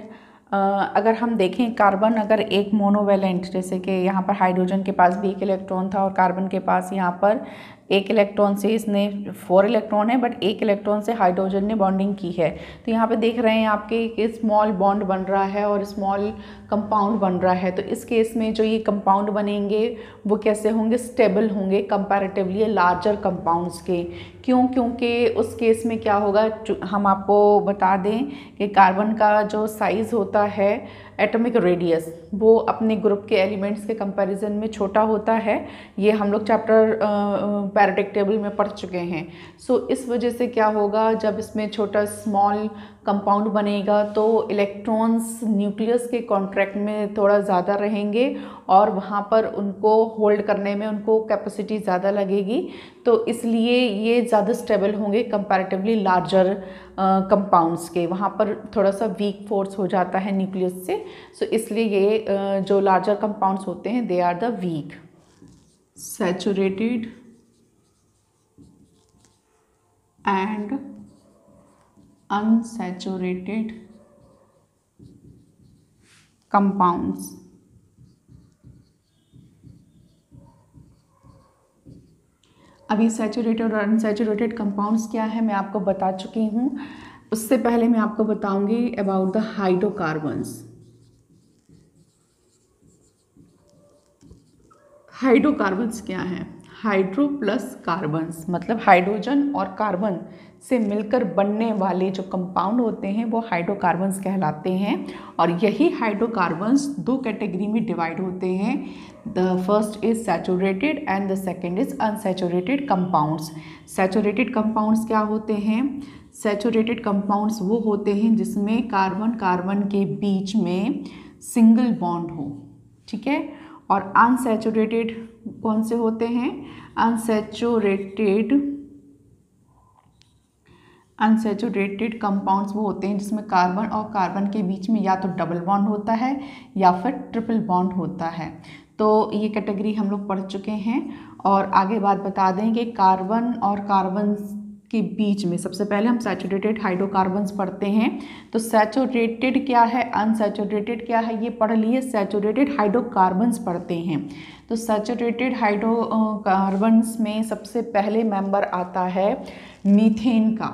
अगर हम देखें कार्बन अगर एक मोनोवेलेंट जैसे कि यहाँ पर हाइड्रोजन के पास भी एक इलेक्ट्रॉन था और कार्बन के पास यहाँ पर एक इलेक्ट्रॉन से इसने फोर इलेक्ट्रॉन है बट एक इलेक्ट्रॉन से हाइड्रोजन ने बॉन्डिंग की है। तो यहाँ पे देख रहे हैं आपके एक स्मॉल बॉन्ड बन रहा है और स्मॉल कंपाउंड बन रहा है तो इस केस में जो ये कंपाउंड बनेंगे वो कैसे होंगे? स्टेबल होंगे कंपैरेटिवली लार्जर कंपाउंड्स के। क्यों? क्योंकि उस केस में क्या होगा? हम आपको बता दें कि कार्बन का जो साइज़ होता है एटॉमिक रेडियस वो अपने ग्रुप के एलिमेंट्स के कंपैरिजन में छोटा होता है। ये हम लोग चैप्टर पैराटिक टेबल में पढ़ चुके हैं। सो so, इस वजह से क्या होगा? जब इसमें छोटा स्मॉल कंपाउंड बनेगा तो इलेक्ट्रॉन्स न्यूक्लियस के कॉन्ट्रैक्ट में थोड़ा ज़्यादा रहेंगे और वहाँ पर उनको होल्ड करने में उनको कैपेसिटी ज़्यादा लगेगी। तो इसलिए ये ज़्यादा स्टेबल होंगे कंपैरेटिवली लार्जर कंपाउंड्स के। वहाँ पर थोड़ा सा वीक फोर्स हो जाता है न्यूक्लियस से। सो इसलिए ये uh, जो लार्जर कंपाउंड्स होते हैं they are the weak saturated and unsaturated compounds. अभी सैचुरेटेड और अनसेचुरेटेड कंपाउंड्स क्या है मैं आपको बता चुकी हूँ। उससे पहले मैं आपको बताऊँगी अबाउट द हाइड्रोकार्बन्स हाइड्रोकार्बन्स क्या है? हाइड्रो प्लस कार्बन्स मतलब हाइड्रोजन और कार्बन से मिलकर बनने वाले जो कंपाउंड होते हैं, वो हाइड्रोकार्बन्स कहलाते हैं। और यही हाइड्रोकार्बन्स दो कैटेगरी में डिवाइड होते हैं। The first is saturated and the second is unsaturated compounds saturated compounds क्या होते हैं? सैचुरेटेड कंपाउंड्स वो होते हैं जिसमें कार्बन कार्बन के बीच में सिंगल बॉन्ड हो। ठीक है? और अनसेचुरेटेड कौन से होते हैं? अनसेचुरेटेड अनसेचुरेटेड कंपाउंड्स वो होते हैं जिसमें कार्बन और कार्बन के बीच में या तो डबल बॉन्ड होता है या फिर ट्रिपल बॉन्ड होता है। तो ये कैटेगरी हम लोग पढ़ चुके हैं और आगे बात बता दें कि कार्बन और कार्बन के बीच में सबसे पहले हम सैचुरेटेड हाइड्रोकार्बन्स पढ़ते हैं। तो सैचुरेटेड क्या है? अनसैचुरेटेड क्या है? ये पढ़ लिए सैचुरेटेड हाइड्रोकार्बन्स पढ़ते हैं। तो सैचुरेटेड हाइड्रोकार्बन्स में सबसे पहले मेंबर आता है मीथेन का।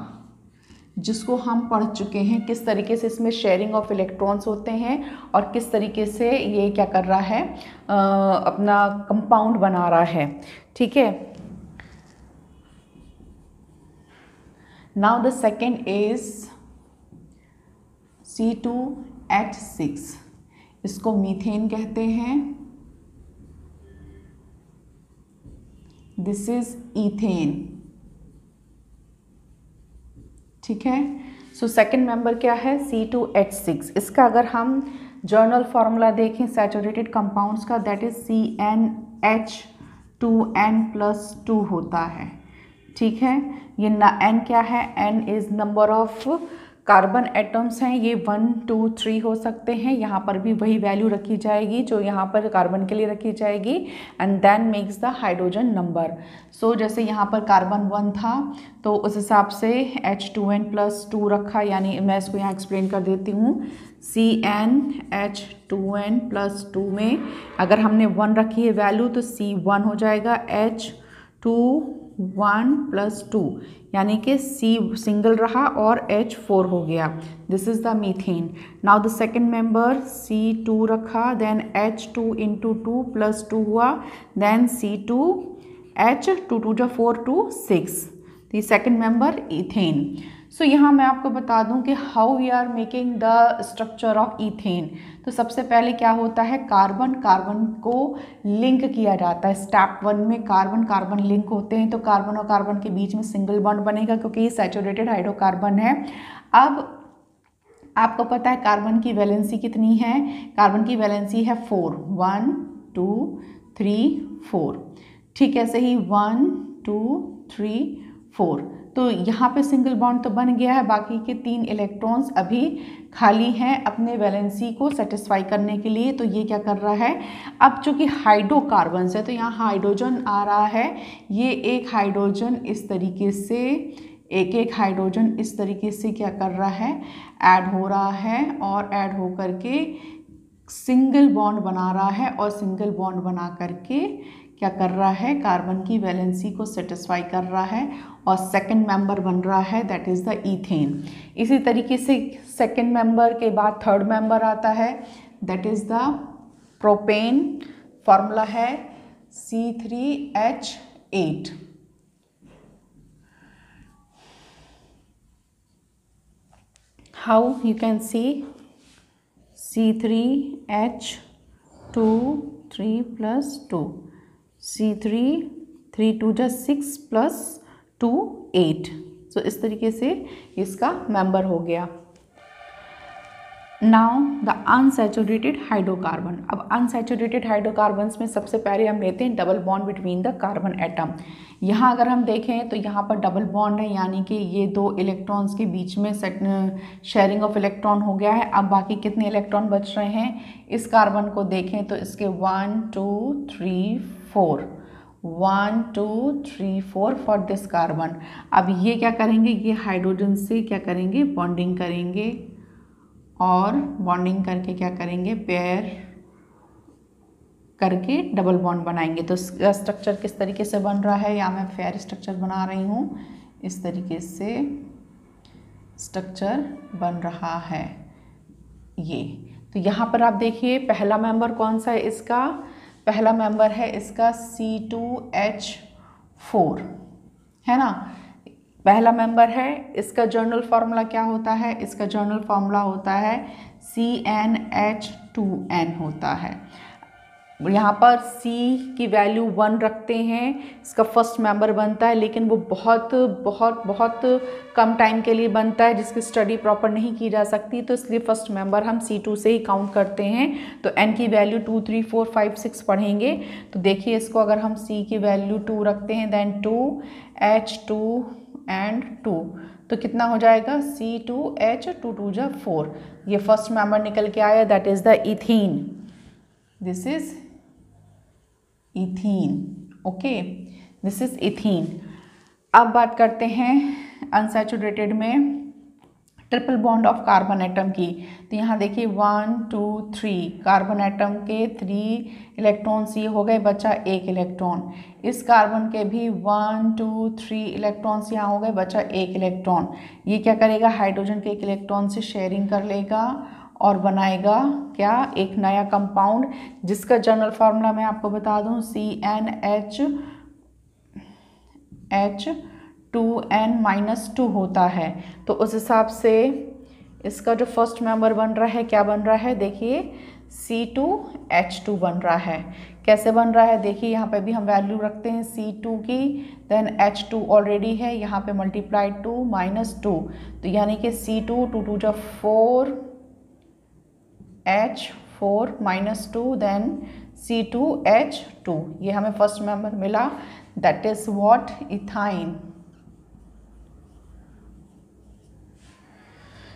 जिसको हम पढ़ चुके हैं किस तरीके से इसमें शेयरिंग ऑफ़ इलेक्ट्रॉन्स होते हैं और किस तरीके से ये क्या कर रहा है आ, अपना कंपाउंड बना रहा है ठीक है? Now the second is C two H six इसको मीथेन कहते हैं। दिस इज़ इथेन ठीक है? सो सेकेंड मेंबर क्या है? सी टू एच सिक्स इसका अगर हम जर्नल फार्मूला देखें सैचुरेटेड कंपाउंड्स का that is C n H two n plus two होता है। ठीक है? ये एन क्या है? N is number of carbon atoms हैं, ये वन, टू, थ्री हो सकते हैं। यहाँ पर भी वही वैल्यू रखी जाएगी जो यहाँ पर कार्बन के लिए रखी जाएगी। And then makes the hydrogen number so जैसे यहाँ पर कार्बन वन था तो उस हिसाब से H two n plus two रखा, यानी मैं इसको यहाँ एक्सप्लेन कर देती हूँ। C n H two n plus two में अगर हमने वन रखी है वैल्यू तो सी वन हो जाएगा। H two one plus two, यानी कि सी सिंगल रहा और एच फोर हो गया। This is the methane now the second member C two रखा then H two into two plus two हुआ then C two H two two जो four two six the second member ethane so so, यहाँ मैं आपको बता दूँ कि how we are making the structure of ethane तो सबसे पहले क्या होता है? कार्बन कार्बन को लिंक किया जाता है. स्टेप वन में कार्बन कार्बन लिंक होते हैं तो कार्बन और कार्बन के बीच में सिंगल बॉन्ड बनेगा क्योंकि ये सैचुरेटेड हाइड्रोकार्बन है. अब आपको पता है कार्बन की वैलेंसी कितनी है? कार्बन की वैलेंसी है four one two three four ठीक है सही? वन टू थ्री फोर तो यहाँ पे सिंगल बॉन्ड तो बन गया है, बाकी के तीन इलेक्ट्रॉन्स अभी खाली हैं अपने वैलेंसी को सेटिस्फाई करने के लिए तो ये क्या कर रहा है? अब चूँकि हाइड्रोकार्बन है तो यहाँ हाइड्रोजन आ रहा है। ये एक हाइड्रोजन इस तरीके से, एक एक हाइड्रोजन इस तरीके से क्या कर रहा है? ऐड हो रहा है और ऐड हो करके सिंगल बॉन्ड बना रहा है और सिंगल बॉन्ड बना करके क्या कर रहा है? कार्बन की वैलेंसी को सेटिस्फाई कर रहा है और सेकंड मेंबर बन रहा है दैट इज़ द ईथेन इसी तरीके से सेकंड मेंबर के बाद थर्ड मेंबर आता है that is the propane formula है C three H eight how you can see three H two three plus two C three three two eight so इस तरीके से इसका मेंबर हो गया। नाउ द अनसेचुरेटेड हाइड्रोकार्बन अब अनसेचुरेटेड हाइड्रोकार्बन्स में सबसे पहले हम लेते हैं double bond between the carbon atom यहाँ अगर हम देखें तो यहाँ पर डबल बॉन्ड है, यानी कि ये दो इलेक्ट्रॉन्स के बीच में शेयरिंग ऑफ़ इलेक्ट्रॉन हो गया है। अब बाकी कितने इलेक्ट्रॉन बच रहे हैं? इस कार्बन को देखें तो इसके one two three four one, two, three, four for this carbon. अब ये क्या करेंगे? ये हाइड्रोजन से क्या करेंगे? बॉन्डिंग करेंगे। और बॉन्डिंग करके क्या करेंगे? पेयर करके डबल बॉन्ड बनाएँगे। तो स्ट्रक्चर किस तरीके से बन रहा है? या मैं फेयर स्ट्रक्चर बना रही हूँ। इस तरीके से स्ट्रक्चर बन रहा है। ये। तो यहाँ पर आप देखिए, पहला मेंबर कौन सा है इसका? पहला मेंबर है इसका सी टू एच फोर है ना? पहला मेंबर है, इसका जर्नल फार्मूला क्या होता है? इसका जर्नल फार्मूला होता है C n H two n होता है। यहाँ पर C की वैल्यू वन रखते हैं। इसका फ़र्स्ट मेंबर बनता है, लेकिन वो बहुत बहुत बहुत कम टाइम के लिए बनता है, जिसकी स्टडी प्रॉपर नहीं की जा सकती। तो इसलिए फ़र्स्ट मेंबर हम C2 से ही काउंट करते हैं। तो N की value two three four five six पढ़ेंगे। तो देखिए इसको अगर हम C की वैल्यू टू रखते हैं then two H two and two तो कितना हो जाएगा? C two H two two जा फोर ये फ़र्स्ट मेंबर निकल के आया that is the ethene this is ethene, okay? This is ethene. अब बात करते हैं अनसेचुरेटेड में triple bond of carbon atom की। तो यहाँ देखिए one two three carbon atom के थ्री इलेक्ट्रॉन्स ये हो गए, बचा एक इलेक्ट्रॉन इस कार्बन के भी वन टू थ्री इलेक्ट्रॉन्स यहाँ हो गए, बचा एक इलेक्ट्रॉन ये क्या करेगा? हाइड्रोजन के एक इलेक्ट्रॉन से शेयरिंग कर लेगा। और बनाएगा क्या? एक नया कंपाउंड जिसका जनरल फार्मूला मैं आपको बता दूँ C n H H two n minus two होता है। तो उस हिसाब से इसका जो फ़र्स्ट मेंबर बन रहा है, क्या बन रहा है? देखिए सी टू एच टू बन रहा है। कैसे बन रहा है? देखिए, यहाँ पे भी हम वैल्यू रखते हैं सी टू की देन एच टू ऑलरेडी है, यहाँ पे मल्टीप्लाई टू माइनस टू तो यानी कि सी टू टू टू जब four H four minus two then C two H two ये हमें फ़र्स्ट मेंबर मिला. That is what ethyne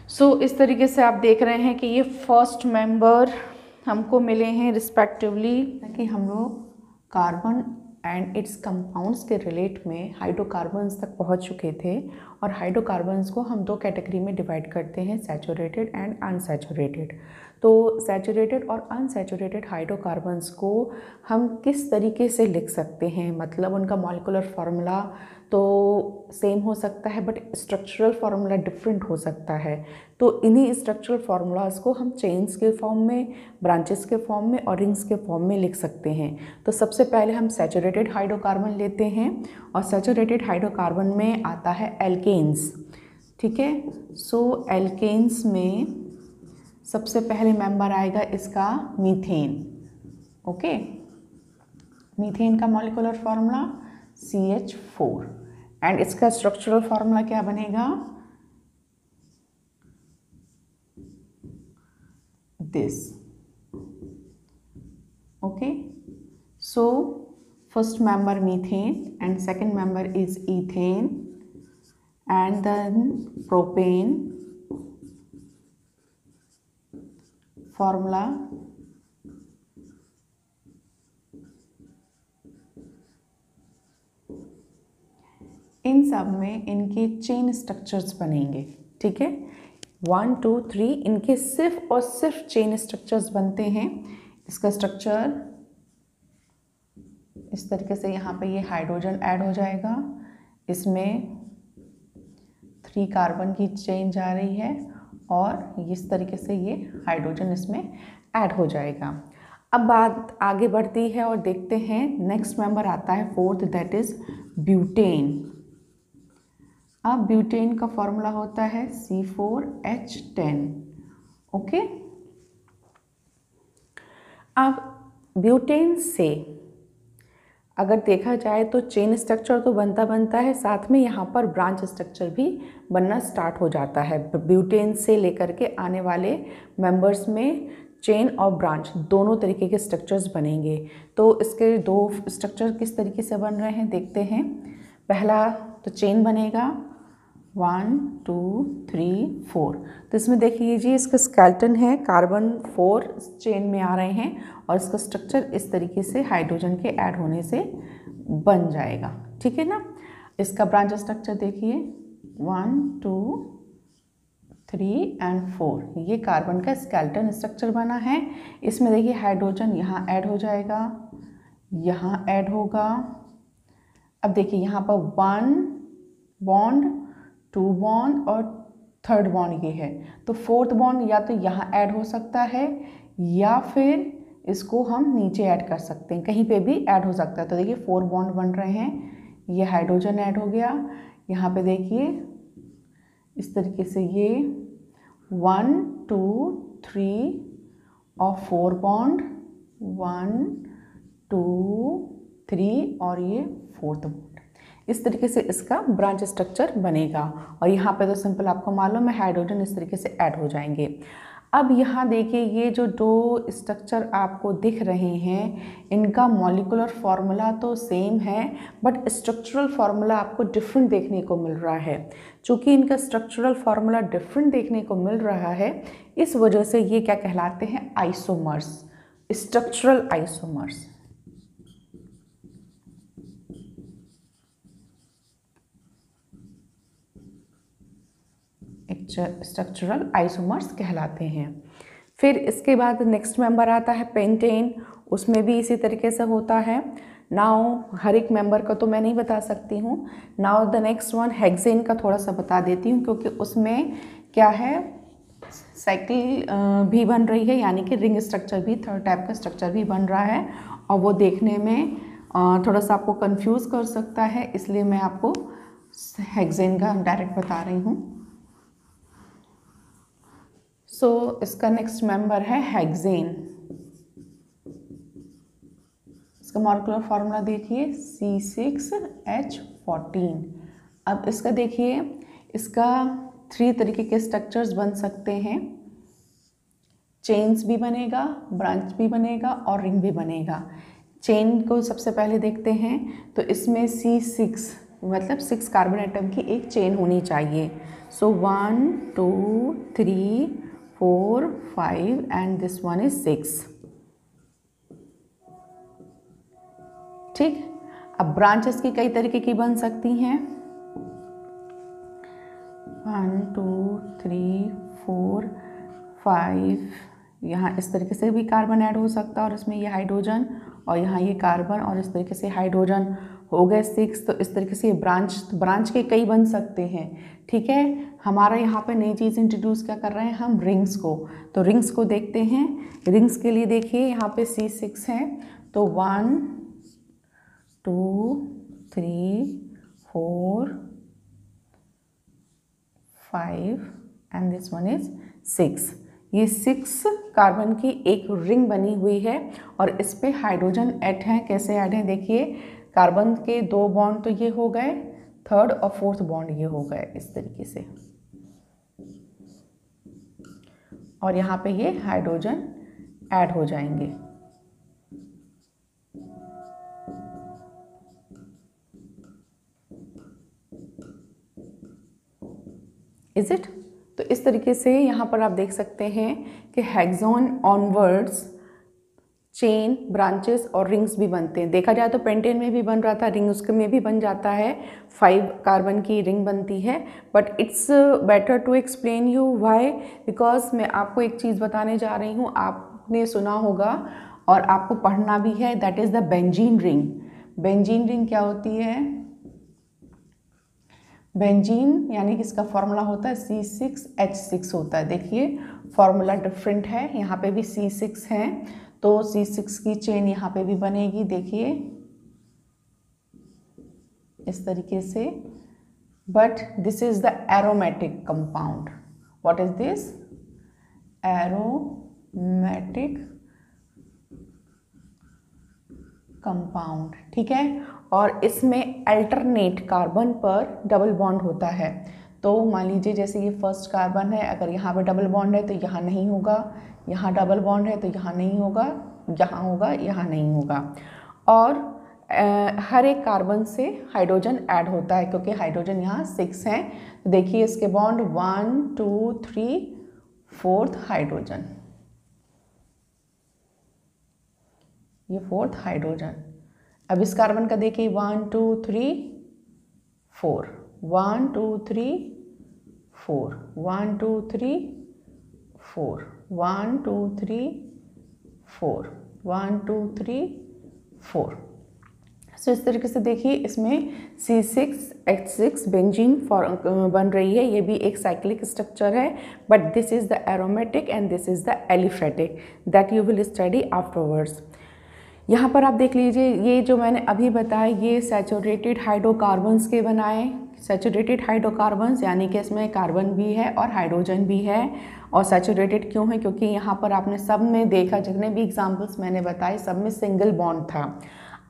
so इस तरीके से आप देख रहे हैं कि ये फ़र्स्ट मेंबर हमको मिले हैं रिस्पेक्टिवली कि हम लोग कार्बन एंड इट्स कंपाउंड्स के रिलेट में हाइड्रोकार्बन्स तक पहुँच चुके थे और हाइड्रोकार्बन्स को हम दो कैटेगरी में डिवाइड करते हैं सैचुरेटेड एंड अनसैचुरेटेड तो सैचुरेटेड और अनसैचुरेटेड हाइड्रोकार्बन्स को हम किस तरीके से लिख सकते हैं? मतलब उनका मॉलिकुलर फार्मूला तो सेम हो सकता है बट स्ट्रक्चरल फार्मूला डिफरेंट हो सकता है। तो इन्हीं स्ट्रक्चरल फार्मूलाज को हम चेन्स के फॉर्म में ब्रांचेस के फॉर्म में और रिंग्स के फॉर्म में लिख सकते हैं। तो सबसे पहले हम सैचुरेटेड हाइड्रोकार्बन लेते हैं और सैचुरेटेड हाइड्रोकार्बन में आता है एल्केन्स ठीक है? सो एल्केन्स में सबसे पहले मेंबर आएगा इसका मीथेन ओके मीथेन का molecular formula C H four and इसका स्ट्रक्चरल फार्मूला क्या बनेगा? This okay so first member methane and second member is ethane and then propane formula इन सब में इनके चेन स्ट्रक्चर्स बनेंगे, ठीक है? वन टू थ्री इनके सिर्फ़ और सिर्फ़ चेन स्ट्रक्चर्स बनते हैं। इसका स्ट्रक्चर इस तरीके से यहाँ पे ये हाइड्रोजन ऐड हो जाएगा। इसमें थ्री कार्बन की चेन जा रही है। और इस तरीके से ये हाइड्रोजन इसमें ऐड हो जाएगा। अब बात आगे बढ़ती है और देखते हैं नेक्स्ट मेंबर आता है फोर्थ दैट इज़ ब्यूटेन अब ब्यूटेन का फॉर्मूला होता है C four H ten okay अब ब्यूटेन से अगर देखा जाए तो चेन स्ट्रक्चर तो बनता बनता है, साथ में यहाँ पर ब्रांच स्ट्रक्चर भी बनना स्टार्ट हो जाता है। ब्यूटेन से लेकर के आने वाले मेंबर्स में चेन और ब्रांच दोनों तरीके के स्ट्रक्चर्स बनेंगे। तो इसके दो स्ट्रक्चर किस तरीके से बन रहे हैं, देखते हैं। पहला तो चेन बनेगा वन, टू, थ्री, फोर। तो इसमें देख लीजिए, इसका स्केल्टन है कार्बन फोर चेन में आ रहे हैं और इसका स्ट्रक्चर इस तरीके से हाइड्रोजन के ऐड होने से बन जाएगा। ठीक है ना? इसका ब्रांच स्ट्रक्चर देखिए। One, two, three and four ये कार्बन का स्केल्टन स्ट्रक्चर बना है। इसमें देखिए हाइड्रोजन यहाँ ऐड हो जाएगा, यहाँ ऐड होगा। अब देखिए, यहाँ पर वन बॉन्ड टू बॉन्ड और थर्ड बॉन्ड ये है। तो फोर्थ बॉन्ड या तो यहाँ ऐड हो सकता है या फिर इसको हम नीचे ऐड कर सकते हैं। कहीं पे भी ऐड हो सकता है। तो देखिए फोर बॉन्ड बन रहे हैं। ये हाइड्रोजन ऐड हो गया। यहाँ पे देखिए इस तरीके से ये वन, टू, थ्री और four bond. One, two, three और ये फोर्थ इस तरीके से इसका ब्रांच स्ट्रक्चर बनेगा। और यहाँ पे तो सिंपल आपको मालूम है हाइड्रोजन इस तरीके से ऐड हो जाएँगे। अब यहाँ देखिए, ये जो दो स्ट्रक्चर आपको दिख रहे हैं, इनका मॉलिकुलर फार्मूला तो सेम है बट स्ट्रक्चरल फार्मूला आपको डिफरेंट देखने को मिल रहा है। चूँकि इनका स्ट्रक्चरल फार्मूला डिफरेंट देखने को मिल रहा है, इस वजह से ये क्या कहलाते हैं? Isomers structural isomers structural isomers कहलाते हैं। फिर इसके बाद नेक्स्ट मेंबर आता है पेंटेन उसमें भी इसी तरीके से होता है। नाउ हर एक मेंबर का तो मैं नहीं बता सकती हूँ। Now the next one hexane का थोड़ा सा बता देती हूँ, क्योंकि उसमें क्या है साइकिल भी बन रही है, यानी कि रिंग स्ट्रक्चर भी थर्ड टाइप का स्ट्रक्चर भी बन रहा है। और वो देखने में थोड़ा सा आपको कंफ्यूज कर सकता है, इसलिए मैं आपको हेक्सेन का डायरेक्ट बता रही हूँ। सो so, इसका नेक्स्ट मेंबर है हेक्सेन इसका मॉलिकुलर फार्मूला देखिए सी सिक्स एच फोर्टीन अब इसका देखिए इसका थ्री तरीके के स्ट्रक्चर्स बन सकते हैं. चेन्स भी बनेगा ब्रांच भी बनेगा और रिंग भी बनेगा. चेन को सबसे पहले देखते हैं तो इसमें सी सिक्स मतलब सिक्स कार्बन एटम की एक चेन होनी चाहिए. So one two three four five and this one is six ठीक? अब ब्रांचेस की कई तरीके की बन सकती हैं। One two three four five यहाँ इस तरीके से भी कार्बन ऐड हो सकता है और इसमें ये हाइड्रोजन और यहाँ ये कार्बन और इस तरीके से हाइड्रोजन हो गए सिक्स तो इस तरीके से ये ब्रांच ब्रांच के कई बन सकते हैं। ठीक है? हमारा यहाँ पे नई चीज़ इंट्रोड्यूस क्या कर रहे हैं हम? रिंग्स को। तो रिंग्स को देखते हैं। रिंग्स के लिए देखिए, यहाँ पे सी सिक्स है। तो one two three four five and this one is six ये सिक्स कार्बन की एक रिंग बनी हुई है और इस पर हाइड्रोजन ऐड हैं। कैसे ऐड हैं? देखिए कार्बन के दो बॉन्ड तो ये हो गए, थर्ड और फोर्थ बॉन्ड ये हो गए इस तरीके से। और यहाँ पे ये हाइड्रोजन ऐड हो जाएँगे। इज़ इट तो इस तरीके से यहाँ पर आप देख सकते हैं कि हेक्सोन ऑनवर्ड्स चेन ब्रांचेस और रिंग्स भी बनते हैं। देखा जाए तो पेंटेन में भी बन रहा था रिंग उसके में भी बन जाता है। फाइव कार्बन की रिंग बनती है। But it's better to explain you why because मैं आपको एक चीज़ बताने जा रही हूँ। आपने सुना होगा और आपको पढ़ना भी है that is the benzene ring benzene ring क्या होती है? बेंजीन यानी कि इसका फॉर्मूला होता है? सी सिक्स एच सिक्स होता है। देखिए फॉर्मूला डिफरेंट है। यहाँ पे भी सी सिक्स है। तो सी सिक्स की चेन यहाँ पे भी बनेगी, देखिए। इस तरीके से। But this is the aromatic compound what is this aromatic compound ठीक है? और इसमें अल्टरनेट कार्बन पर डबल बॉन्ड होता है। तो मान लीजिए जैसे ये फ़र्स्ट कार्बन है, अगर यहाँ पर डबल बॉन्ड है तो यहाँ नहीं होगा। यहाँ डबल बॉन्ड है तो यहाँ नहीं होगा यहाँ होगा, यहाँ नहीं होगा। और हर एक कार्बन से हाइड्रोजन ऐड होता है क्योंकि हाइड्रोजन यहाँ सिक्स हैं। तो देखिए इसके bond one two three fourth hydrogen ये फोर्थ हाइड्रोजन अब इस कार्बन का देखिए one two three four one two three four one two three four one two three four one two three four so इस तरीके से देखिए, इसमें C six H six benzene form बन रही है। ये भी एक साइक्लिक स्ट्रक्चर है। But this is the aromatic and this is the aliphatic that you will study afterwards यहाँ पर आप देख लीजिए, ये जो मैंने अभी बताया, ये सैचुरेटेड हाइड्रोकार्बन्स के बनाए। सैचुरेटेड हाइड्रोकार्बन्स यानी कि इसमें कार्बन भी है और हाइड्रोजन भी है। और सैचुरेटेड क्यों है? क्योंकि यहाँ पर आपने सब में देखा, जितने भी एग्जाम्पल्स मैंने बताए, सब में सिंगल बॉन्ड था।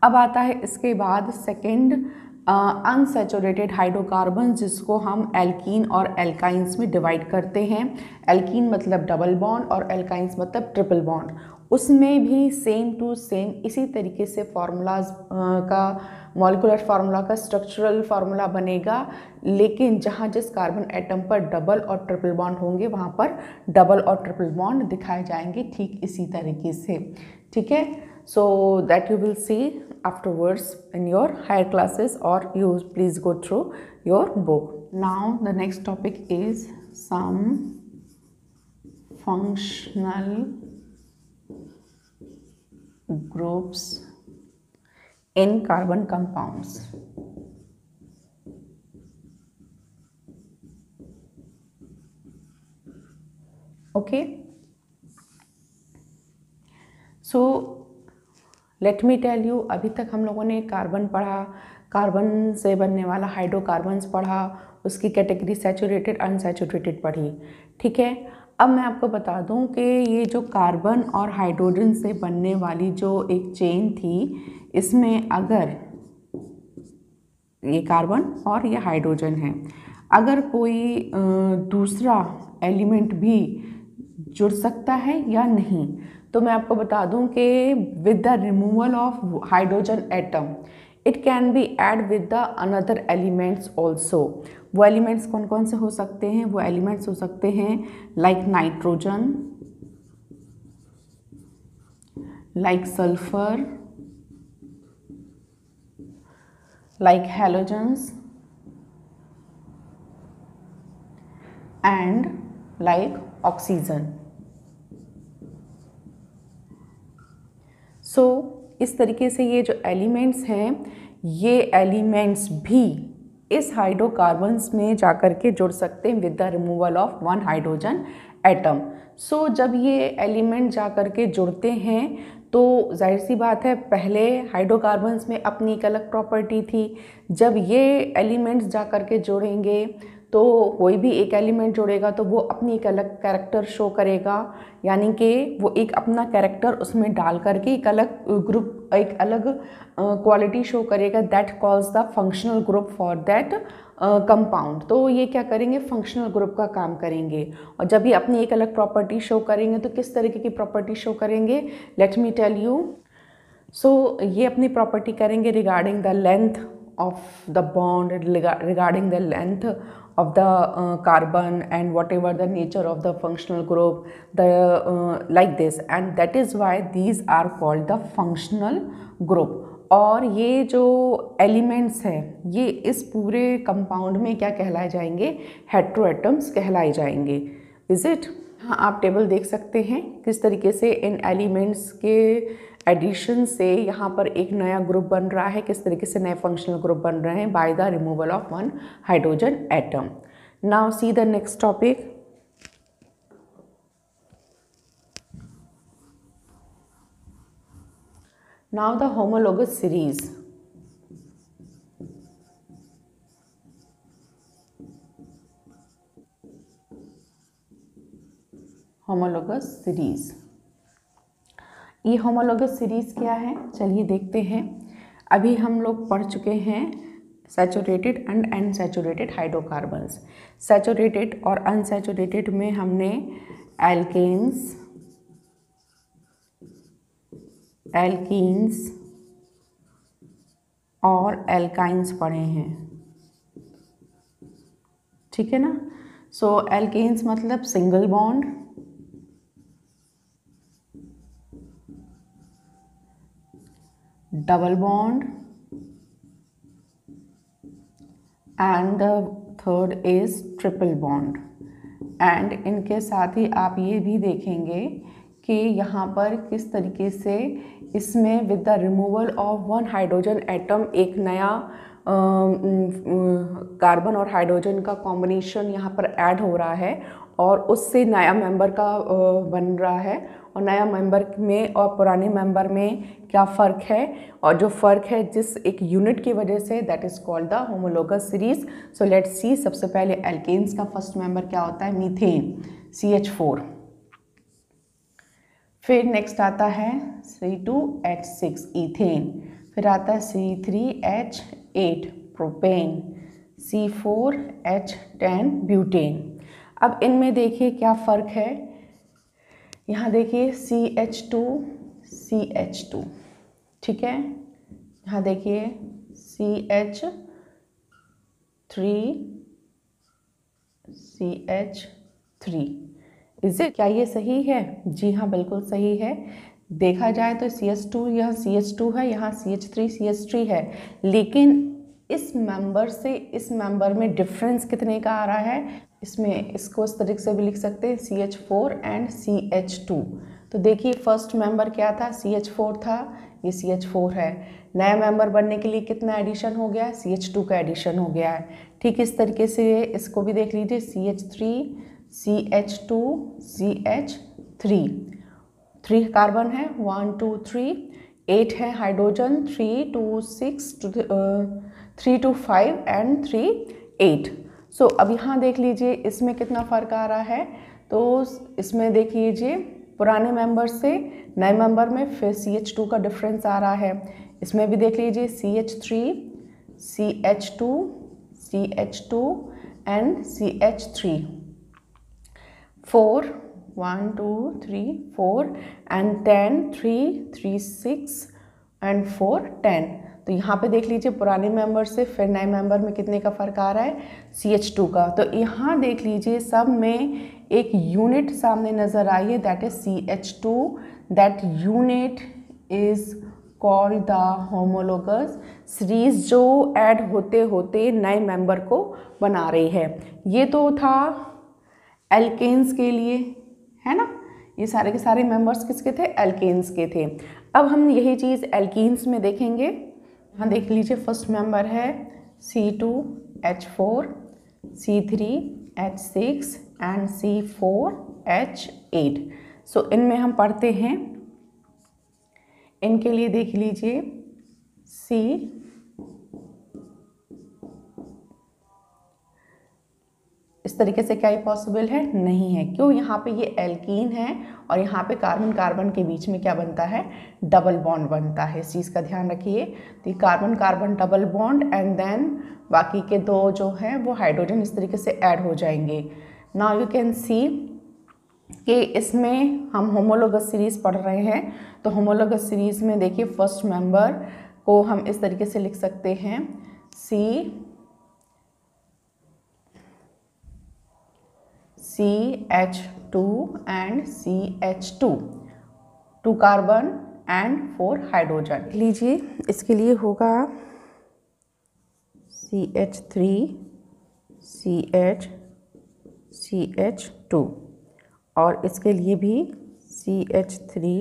अब आता है इसके बाद सेकेंड अनसेचुरेटेड हाइड्रोकार्बन जिसको हम एल्कीन और एल्काइंस में डिवाइड करते हैं। एल्कीन मतलब डबल बॉन्ड और एल्काइंस मतलब ट्रिपल बॉन्ड उसमें भी सेम टू सेम इसी तरीके से फार्मूलाज का मॉलिकुलर फार्मूला का स्ट्रक्चरल फार्मूला बनेगा। लेकिन जहाँ जिस कार्बन एटम पर डबल और ट्रिपल बॉन्ड होंगे, वहाँ पर डबल और ट्रिपल बॉन्ड दिखाए जाएँगे ठीक इसी तरीके से। ठीक है? So that you will see afterwards in your higher classes और you please go through your book now the next topic is some functional groups in carbon compounds. Okay. So let me tell you अभी तक हम लोगों ने carbon पढ़ा carbon से बनने वाला हाइड्रोकार्बन्स पढ़ा, उसकी कैटेगरी सैचुरेटेड अनसैचुरेटेड पढ़ी, ठीक है अब मैं आपको बता दूँ कि ये जो कार्बन और हाइड्रोजन से बनने वाली जो एक चेन थी, इसमें अगर ये कार्बन और ये हाइड्रोजन है, अगर कोई दूसरा एलिमेंट भी जुड़ सकता है या नहीं तो मैं आपको बता दूँ कि with the removal of hydrogen atom it can be add with the another elements also वो एलिमेंट्स कौन कौन से हो सकते हैं? वो एलिमेंट्स हो सकते हैं like nitrogen like sulphur like halogens and like oxygen so इस तरीके से ये जो एलिमेंट्स हैं, ये एलिमेंट्स भी इस हाइड्रोकार्बन्स में जाकर के जुड़ सकते हैं with the removal of one hydrogen atom so जब ये एलिमेंट जाकर के जुड़ते हैं तो ज़ाहिर सी बात है, पहले हाइड्रोकार्बन्स में अपनी एक अलग प्रॉपर्टी थी। जब ये एलिमेंट्स जा कर के जोड़ेंगे तो कोई भी एक एलिमेंट जोड़ेगा तो वो अपनी एक अलग कैरेक्टर शो करेगा। यानी कि वो एक अपना कैरेक्टर उसमें डाल करके एक अलग ग्रुप एक अलग क्वालिटी शो करेगा। That calls the functional group for that compound तो ये क्या करेंगे? फंक्शनल ग्रुप का काम करेंगे। और जब ये अपनी एक अलग प्रॉपर्टी शो करेंगे तो किस तरीके की प्रॉपर्टी शो करेंगे? Let me tell you so ये अपनी प्रॉपर्टी करेंगे regarding the length of the bond regarding the length of the uh, carbon and whatever the nature of the functional group the uh, like this and that is why these are called the functional group और ये जो elements हैं ये इस पूरे compound में क्या कहलाए जाएँगे हेट्रोएटम्स कहलाए जाएँगे इज़ इट हाँ आप टेबल देख सकते हैं किस तरीके से इन एलिमेंट्स के एडिशन से यहाँ पर एक नया ग्रुप बन रहा है। किस तरीके से नए फंक्शनल ग्रुप बन रहे हैं? By the removal of one hydrogen atom now see the next topic now the homologous series homologous series ये होमोलोगस सीरीज़ क्या है? चलिए देखते हैं। अभी हम लोग पढ़ चुके हैं saturated and unsaturated hydrocarbons saturated और अनसैचुरेटेड में हमने एल्केन्स एल्कीन्स और एल्काइंस पढ़े हैं। ठीक है ना? सो so, एल्केन्स मतलब single bond double bond. And the third is triple bond. And इनके साथ ही आप ये भी देखेंगे कि यहाँ पर किस तरीके से इसमें with the removal of one hydrogen atom एक नया कार्बन और हाइड्रोजन का कॉम्बिनेशन यहाँ पर ऐड हो रहा है। और उससे नया मेंबर का बन रहा है। और नया मेंबर में और पुराने मेंबर में क्या फ़र्क है? और जो फ़र्क है जिस एक यूनिट की वजह से that is called the homologous series so let see सबसे पहले एल्केन्स का फ़र्स्ट मेंबर क्या होता है? मीथेन सी एच फोर फिर नेक्स्ट आता है C two H six ethane फिर आता है C three H eight propane C four H ten butane अब इनमें देखिए क्या फ़र्क है। यहाँ देखिए C H two C H two ठीक है। यहाँ देखिए C H three C H three it क्या ये सही है? जी हाँ बिल्कुल सही है। देखा जाए तो सी एच टू यहाँ सी एच टू है, यहाँ C H three C H three है। लेकिन इस मेंबर से, इस मेंबर में डिफरेंस कितने का आ रहा है? इसमें इसको इस तरीके से भी लिख सकते हैं C H four and C H two तो देखिए फ़र्स्ट मेंबर क्या था? सी एच फोर था, ये सी एच फोर है। नया मेंबर बनने के लिए कितना एडिशन हो गया? है सी एच टू का एडिशन हो गया है। ठीक, इस तरीके से इसको भी देख लीजिए। C H three C H two C H three three carbon है वन टू थ्री एट है hydrogen three two six three two five and three eight so अब यहाँ देख लीजिए, इसमें कितना फ़र्क आ रहा है? तो इसमें देख लीजिए, पुराने मेंबर से नए मेंबर में फिर सी एच टू का डिफरेंस आ रहा है। इसमें भी देख लीजिए C H three C H two C H two and C H three four one two three four and ten three three six and four ten तो यहाँ पे देख लीजिए पुराने मेंबर से फिर नए मेंबर में कितने का फ़र्क आ रहा है? सी एच टू का। तो यहाँ देख लीजिए सब में एक यूनिट सामने नज़र आई है that is C H two that unit is called the homologous series जो ऐड होते होते नए मेंबर को बना रही है। ये तो था एल्केन्स के लिए, है ना? ये सारे के सारे मेंबर्स किसके थे? एल्केन्स के थे। अब हम यही चीज़ एल्कीन्स में देखेंगे। यहाँ देख लीजिए फ़र्स्ट मेंबर है C two H four C three H six and C four H eight so इनमें हम पढ़ते हैं। इनके लिए देख लीजिए सी इस तरीके से क्या ये पॉसिबल है? नहीं है। क्यों? यहाँ पे ये एल्कीन है और यहाँ पे कार्बन कार्बन के बीच में क्या बनता है? डबल बॉन्ड बनता है। इस चीज़ का ध्यान रखिए। तो ये carbon carbon double bond and then बाकी के दो जो हैं, वो हाइड्रोजन इस तरीके से ऐड हो जाएँगे। नाउ यू कैन सी कि इसमें हम होमोलोगस सीरीज़ पढ़ रहे हैं। तो होमोलोगस सीरीज़ में देखिए फ़र्स्ट मेंबर को हम इस तरीके से लिख सकते हैं। C C H two and C H two two carbon and four hydrogen लीजिए, इसके लिए होगा C H three C H C H two और इसके लिए भी C H three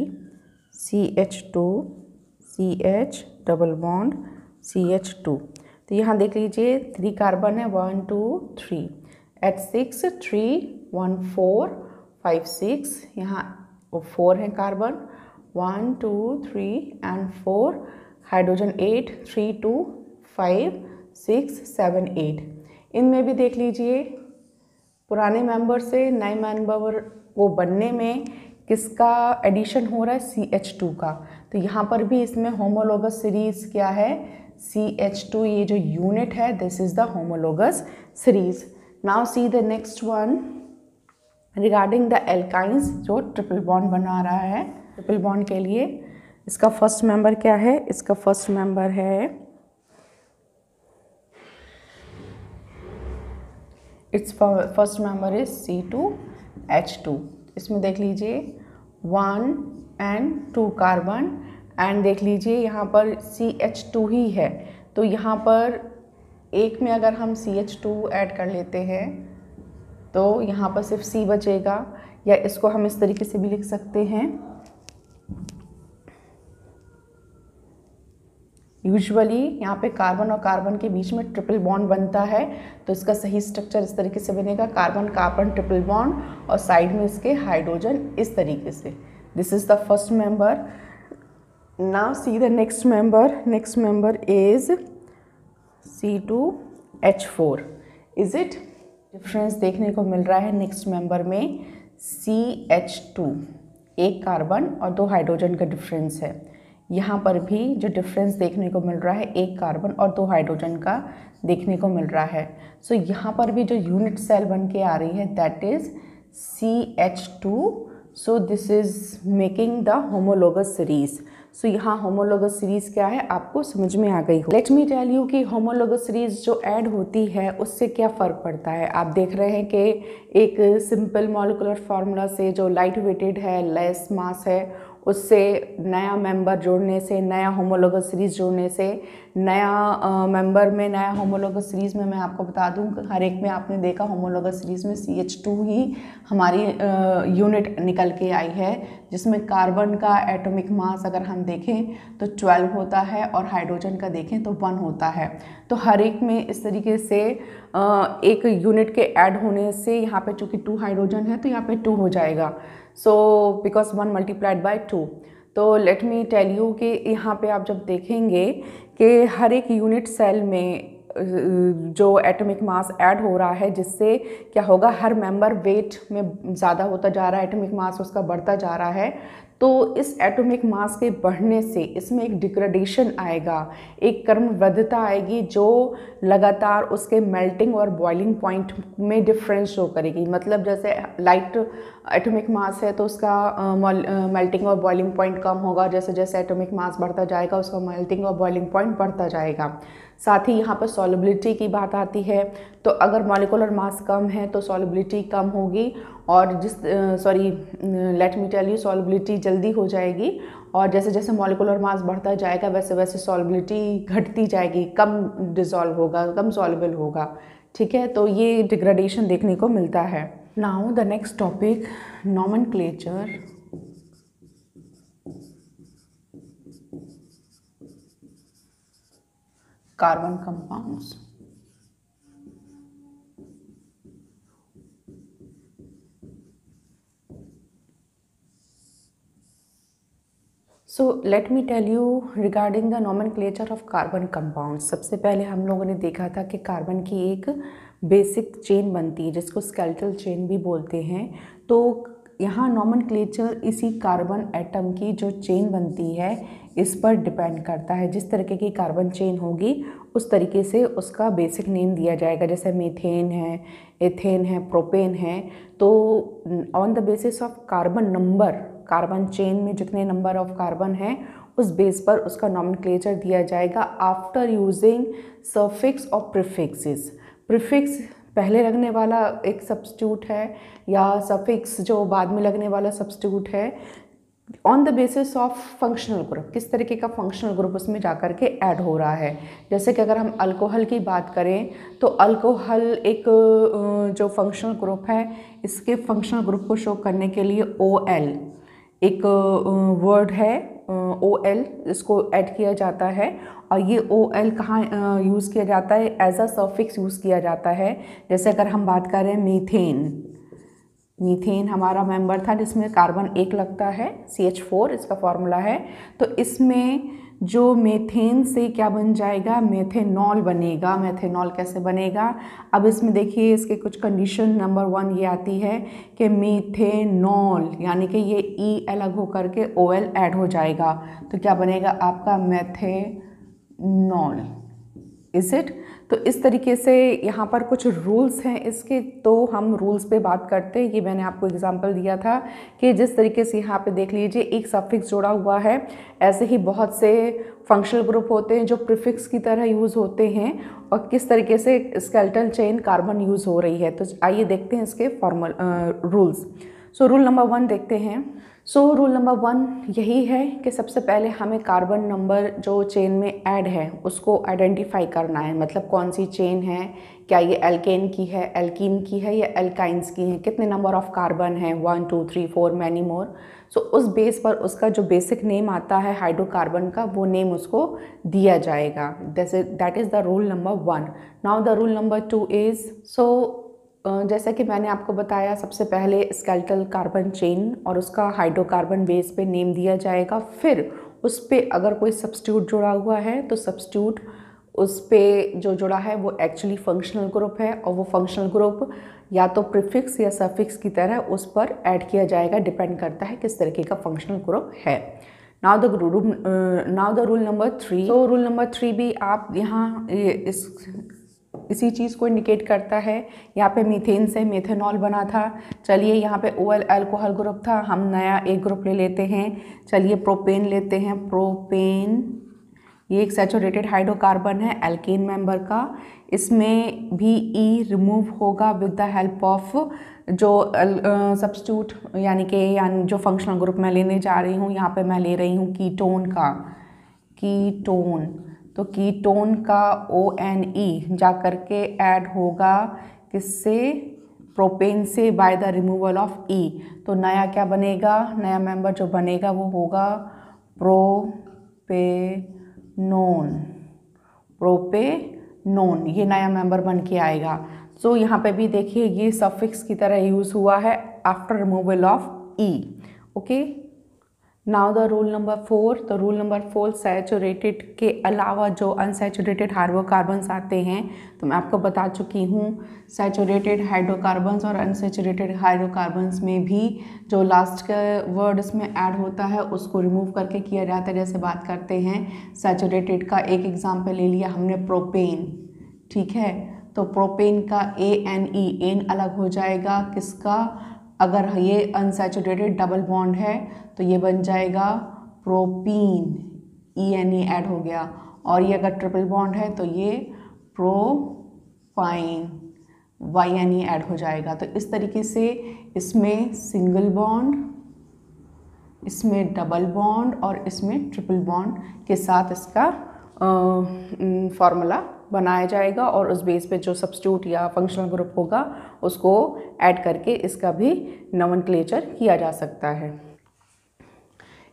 C H two C H double bond C H two तो यहाँ देख लीजिए थ्री कार्बन है one two three eight six three one four five six यहाँ वो फोर है carbon one two three and four hydrogen eight three two five six seven eight इनमें भी देख लीजिए, पुराने मेंबर से नए मेंबर को बनने में किसका एडिशन हो रहा है? सी एच टू का। तो यहाँ पर भी इसमें होमोलोगस सीरीज़ क्या है? सी एच टू ये जो यूनिट है this is the homologous series now see the next one regarding the alkynes जो ट्रिपल बॉन्ड बना रहा है ट्रिपल बॉन्ड के लिए, इसका फ़र्स्ट मेंबर क्या है? इसका फ़र्स्ट मेंबर है it's first member is C two H two इसमें देख लीजिए one and two carbon and देख लीजिए यहाँ पर सी एच टू ही है। तो यहाँ पर एक में अगर हम सी एच टू ऐड कर लेते हैं तो यहाँ पर सिर्फ़ सी बचेगा, या इसको हम इस तरीके से भी लिख सकते हैं। यूजुअली यहाँ पे कार्बन और कार्बन के बीच में ट्रिपल बॉन्ड बनता है तो इसका सही स्ट्रक्चर इस तरीके से बनेगा कार्बन कार्बन ट्रिपल बॉन्ड और साइड में इसके हाइड्रोजन इस तरीके से। This is the first member now see the next member next member is C two H four is it difference देखने को मिल रहा है नेक्स्ट मेंबर में सी एच टू एक कार्बन और दो हाइड्रोजन का डिफरेंस है। यहाँ पर भी जो डिफरेंस देखने को मिल रहा है एक कार्बन और दो हाइड्रोजन का देखने को मिल रहा है। सो so, यहाँ पर भी जो यूनिट सेल बन के आ रही है that is C H two so this is making the homologous series so so, यहाँ होमोलोगस सीरीज़ क्या है? आपको समझ में आ गई हो लेट मी टेल यू कि होमोलोगस सीरीज़ जो ऐड होती है उससे क्या फ़र्क पड़ता है? आप देख रहे हैं कि एक सिंपल मॉलिकुलर फार्मूला से जो लाइट वेटेड है लेस मास है उससे नया मेंबर जोड़ने से, नया होमोलोगस सीरीज़ जोड़ने से, नया मेंबर में, नया होमोलोगस सीरीज़ में मैं आपको बता दूँ, हर एक में आपने देखा होमोलोगस सीरीज़ में सी एच टू ही हमारी यूनिट निकल के आई है, जिसमें कार्बन का एटॉमिक मास अगर हम देखें तो 12 होता है और हाइड्रोजन का देखें तो वन होता है। तो हर एक में इस तरीके से एक यूनिट के ऐड होने से यहाँ पे चूँकि टू हाइड्रोजन है तो यहाँ पे टू हो जाएगा। So, because 1 multiplied by 2 तो लेट मी टेल यू कि यहाँ पे आप जब देखेंगे कि हर एक यूनिट सेल में जो एटॉमिक मास ऐड हो रहा है, जिससे क्या होगा, हर मेंबर वेट में ज़्यादा होता जा रहा है एटॉमिक मास उसका बढ़ता जा रहा है तो इस एटॉमिक मास के बढ़ने से इसमें एक डिग्रेडेशन आएगा, एक कर्मवृद्धता आएगी जो लगातार उसके मेल्टिंग और बॉइलिंग पॉइंट में डिफरेंस शो करेगी। मतलब जैसे लाइट एटॉमिक मास है तो उसका मेल्टिंग और बॉइलिंग पॉइंट कम होगा। जैसे जैसे एटॉमिक मास बढ़ता जाएगा, उसका मेल्टिंग और बॉइलिंग पॉइंट बढ़ता जाएगा। साथ ही यहाँ पर सॉलिबिलिटी की बात आती है तो अगर मॉलिकुलर मास कम है तो सॉलिबिलिटी कम होगी और जिस sorry let me tell you solubility जल्दी हो जाएगी और जैसे जैसे मॉलिकुलर मास बढ़ता जाएगा, वैसे वैसे सॉलिबिलिटी घटती जाएगी, कम डिज़ोल्व होगा, कम सॉलिबल होगा, ठीक है? तो ये डिग्रेडेशन देखने को मिलता है। नाउ द नेक्स्ट टॉपिक नॉमन carbon compounds. So let me tell you regarding the nomenclature of carbon compound सबसे पहले हम लोगों ने देखा था कि कार्बन की एक बेसिक चेन बनती है, जिसको स्केल्टल चेन भी बोलते हैं तो यहाँ नॉमन इसी कार्बन एटम की जो चेन बनती है, इस पर डिपेंड करता है। जिस तरीके की कार्बन चेन होगी, उस तरीके से उसका बेसिक नेम दिया जाएगा। जैसे मीथेन है एथेन है प्रोपेन है तो on the basis of carbon number carbon chain में जितने नंबर ऑफ़ कार्बन हैं, उस बेस पर उसका नॉमन दिया जाएगा आफ्टर यूजिंग सर्फिक्स और प्रिफिक्सेस प्रिफिक्स पहले लगने वाला एक सब्स्टिट्यूट है, या सफिक्स जो बाद में लगने वाला सब्स्टिट्यूट है on the basis of functional group किस तरीके का फंक्शनल ग्रुप उसमें जा कर के ऐड हो रहा है। जैसे कि अगर हम अल्कोहल की बात करें तो अल्कोहल एक जो फंक्शनल ग्रुप है, इसके फंक्शनल ग्रुप को शो करने के लिए ओ एल एक वर्ड है ओ एल इसको ऐड किया जाता है। और ये ओ एल कहाँ यूज़ किया जाता है? एज अ सर्फिक्स यूज़ किया जाता है। जैसे अगर हम बात करें मीथेन मीथेन हमारा मेंबर था जिसमें कार्बन एक लगता है सी एच फोर इसका फॉर्मूला है। तो इसमें जो मेथेन से क्या बन जाएगा? मेथेनॉल बनेगा। मेथेनॉल कैसे बनेगा? अब इसमें देखिए, इसके कुछ कंडीशन नंबर वन ये आती है कि मेथेनॉल यानी कि ये ई e अलग होकर के ओ एल ऐड हो जाएगा। तो क्या बनेगा? आपका मेथेनॉल इज़ इट तो इस तरीके से यहाँ पर कुछ रूल्स हैं इसके तो हम रूल्स पे बात करते हैं। ये मैंने आपको एग्जांपल दिया था कि जिस तरीके से यहाँ पे देख लीजिए, एक सफिक्स जोड़ा हुआ है। ऐसे ही बहुत से फंक्शनल ग्रुप होते हैं जो प्रिफिक्स की तरह यूज़ होते हैं और किस तरीके से स्केल्टल चेन कार्बन यूज़ हो रही है। तो आइए देखते हैं इसके formal rules so rule number one देखते हैं। सो रूल नंबर वन यही है कि सबसे पहले हमें कार्बन नंबर जो चेन में ऐड है, उसको आइडेंटिफाई करना है। मतलब कौन सी चेन है? क्या ये एल्केन की है? एल्कीन की है या एल्काइंस की है? कितने नंबर ऑफ़ कार्बन हैं? One two three four many more so उस बेस पर उसका जो बेसिक नेम आता है हाइड्रोकार्बन का, वो नेम उसको दिया जाएगा। That is the rule number one now the rule number two is so जैसा कि मैंने आपको बताया, सबसे पहले स्केल्टल कार्बन चेन और उसका हाइड्रोकार्बन बेस पे नेम दिया जाएगा। फिर उस पर अगर कोई सब्सट्यूट जुड़ा हुआ है तो सब्सटीट्यूट उस पर जो जुड़ा है, वो एक्चुअली फंक्शनल ग्रुप है और वो फंक्शनल ग्रुप या तो प्रिफिक्स या सफिक्स की तरह उस पर ऐड किया जाएगा डिपेंड करता है किस तरीके का फंक्शनल ग्रुप है। Now the rule now the rule number three तो रूल नंबर थ्री भी आप यहाँ इस इसी चीज़ को इंडिकेट करता है। यहाँ पे मीथेन से मेथेनॉल बना था। चलिए यहाँ पे ओ एल एल्कोहल ग्रुप था। हम नया एक ग्रुप ले लेते हैं। चलिए प्रोपेन लेते हैं। प्रोपेन ये एक सेचुरेटेड हाइड्रोकार्बन है एल्केन मेंबर का। इसमें भी ई e रिमूव होगा विद द हेल्प ऑफ़ जो सब्सटीट्यूट यानी कि, यानी, जो फंक्शनल ग्रुप मैं लेने जा रही हूँ, यहाँ पे मैं ले रही हूँ कीटोन का। कीटोन तो कीटोन का ओ एन ई जा कर के ऐड होगा किससे? प्रोपेन से by the removal of E तो नया क्या बनेगा? नया मेंबर जो बनेगा वो होगा प्रोपेनोन प्रोपेनोन ये नया मेंबर बन के आएगा. सो so, यहाँ पे भी देखिए ये सफिक्स की तरह यूज़ हुआ है after removal of E okay now the rule number four तो रूल नंबर फोर सैचुरेटेड के अलावा जो अनसेचुरेटेड हाइड्रोकार्बन्स आते हैं तो मैं आपको बता चुकी हूँ सैचुरेटेड हाइड्रोकार्बन्स और अनसेचुरेटेड हाइड्रोकार्बन्स में भी जो लास्ट का वर्ड इसमें ऐड होता है, उसको रिमूव करके किया जाता है, जैसे बात करते हैं सैचुरेटेड का एक एग्ज़ाम्पल ले लिया हमने प्रोपेन ठीक है? तो प्रोपेन का ए एन ई एन अलग हो जाएगा, किसका? अगर ये अनसेचुरेटेड डबल बॉन्ड है तो ये बन जाएगा propene E N E add हो गया। और ये अगर ट्रिपल बॉन्ड है तो ये propyne Y N E add हो जाएगा। तो इस तरीके से इसमें सिंगल बॉन्ड इसमें डबल बॉन्ड और इसमें ट्रिपल बॉन्ड के साथ इसका फॉर्मूला बनाया जाएगा। और उस बेस पे जो सब्सिट्यूट या फंक्शनल ग्रुप होगा उसको ऐड करके इसका भी नमन किया जा सकता है।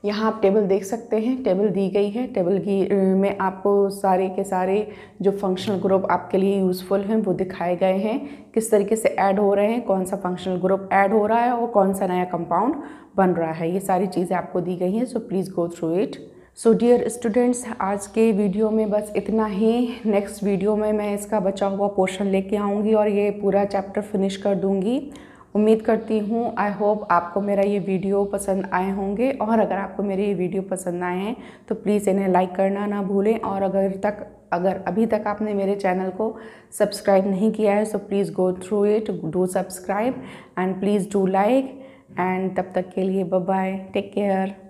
यहाँ आप टेबल देख सकते हैं टेबल दी गई है। टेबल की में आपको सारे के सारे जो फंक्शनल ग्रुप आपके लिए यूज़फुल हैं, वो दिखाए गए हैं। किस तरीके से ऐड हो रहे हैं, कौन सा फंक्शनल ग्रुप ऐड हो रहा है और कौन सा नया कंपाउंड बन रहा है। ये सारी चीज़ें आपको दी गई हैं so please go through it so dear students आज के वीडियो में बस इतना ही। नेक्स्ट वीडियो में मैं इसका बचा हुआ पोर्शन लेके आऊँगी और ये पूरा चैप्टर फिनिश कर दूँगी। उम्मीद करती हूँ आई होप आपको मेरा ये वीडियो पसंद आए होंगे। और अगर आपको मेरे ये वीडियो पसंद आए हैं तो प्लीज़ इन्हें लाइक करना ना भूलें। और अगर तक, अगर अभी तक आपने मेरे चैनल को सब्सक्राइब नहीं किया है so please go through it do subscribe and please do like and तब तक के लिए बाय टेक केयर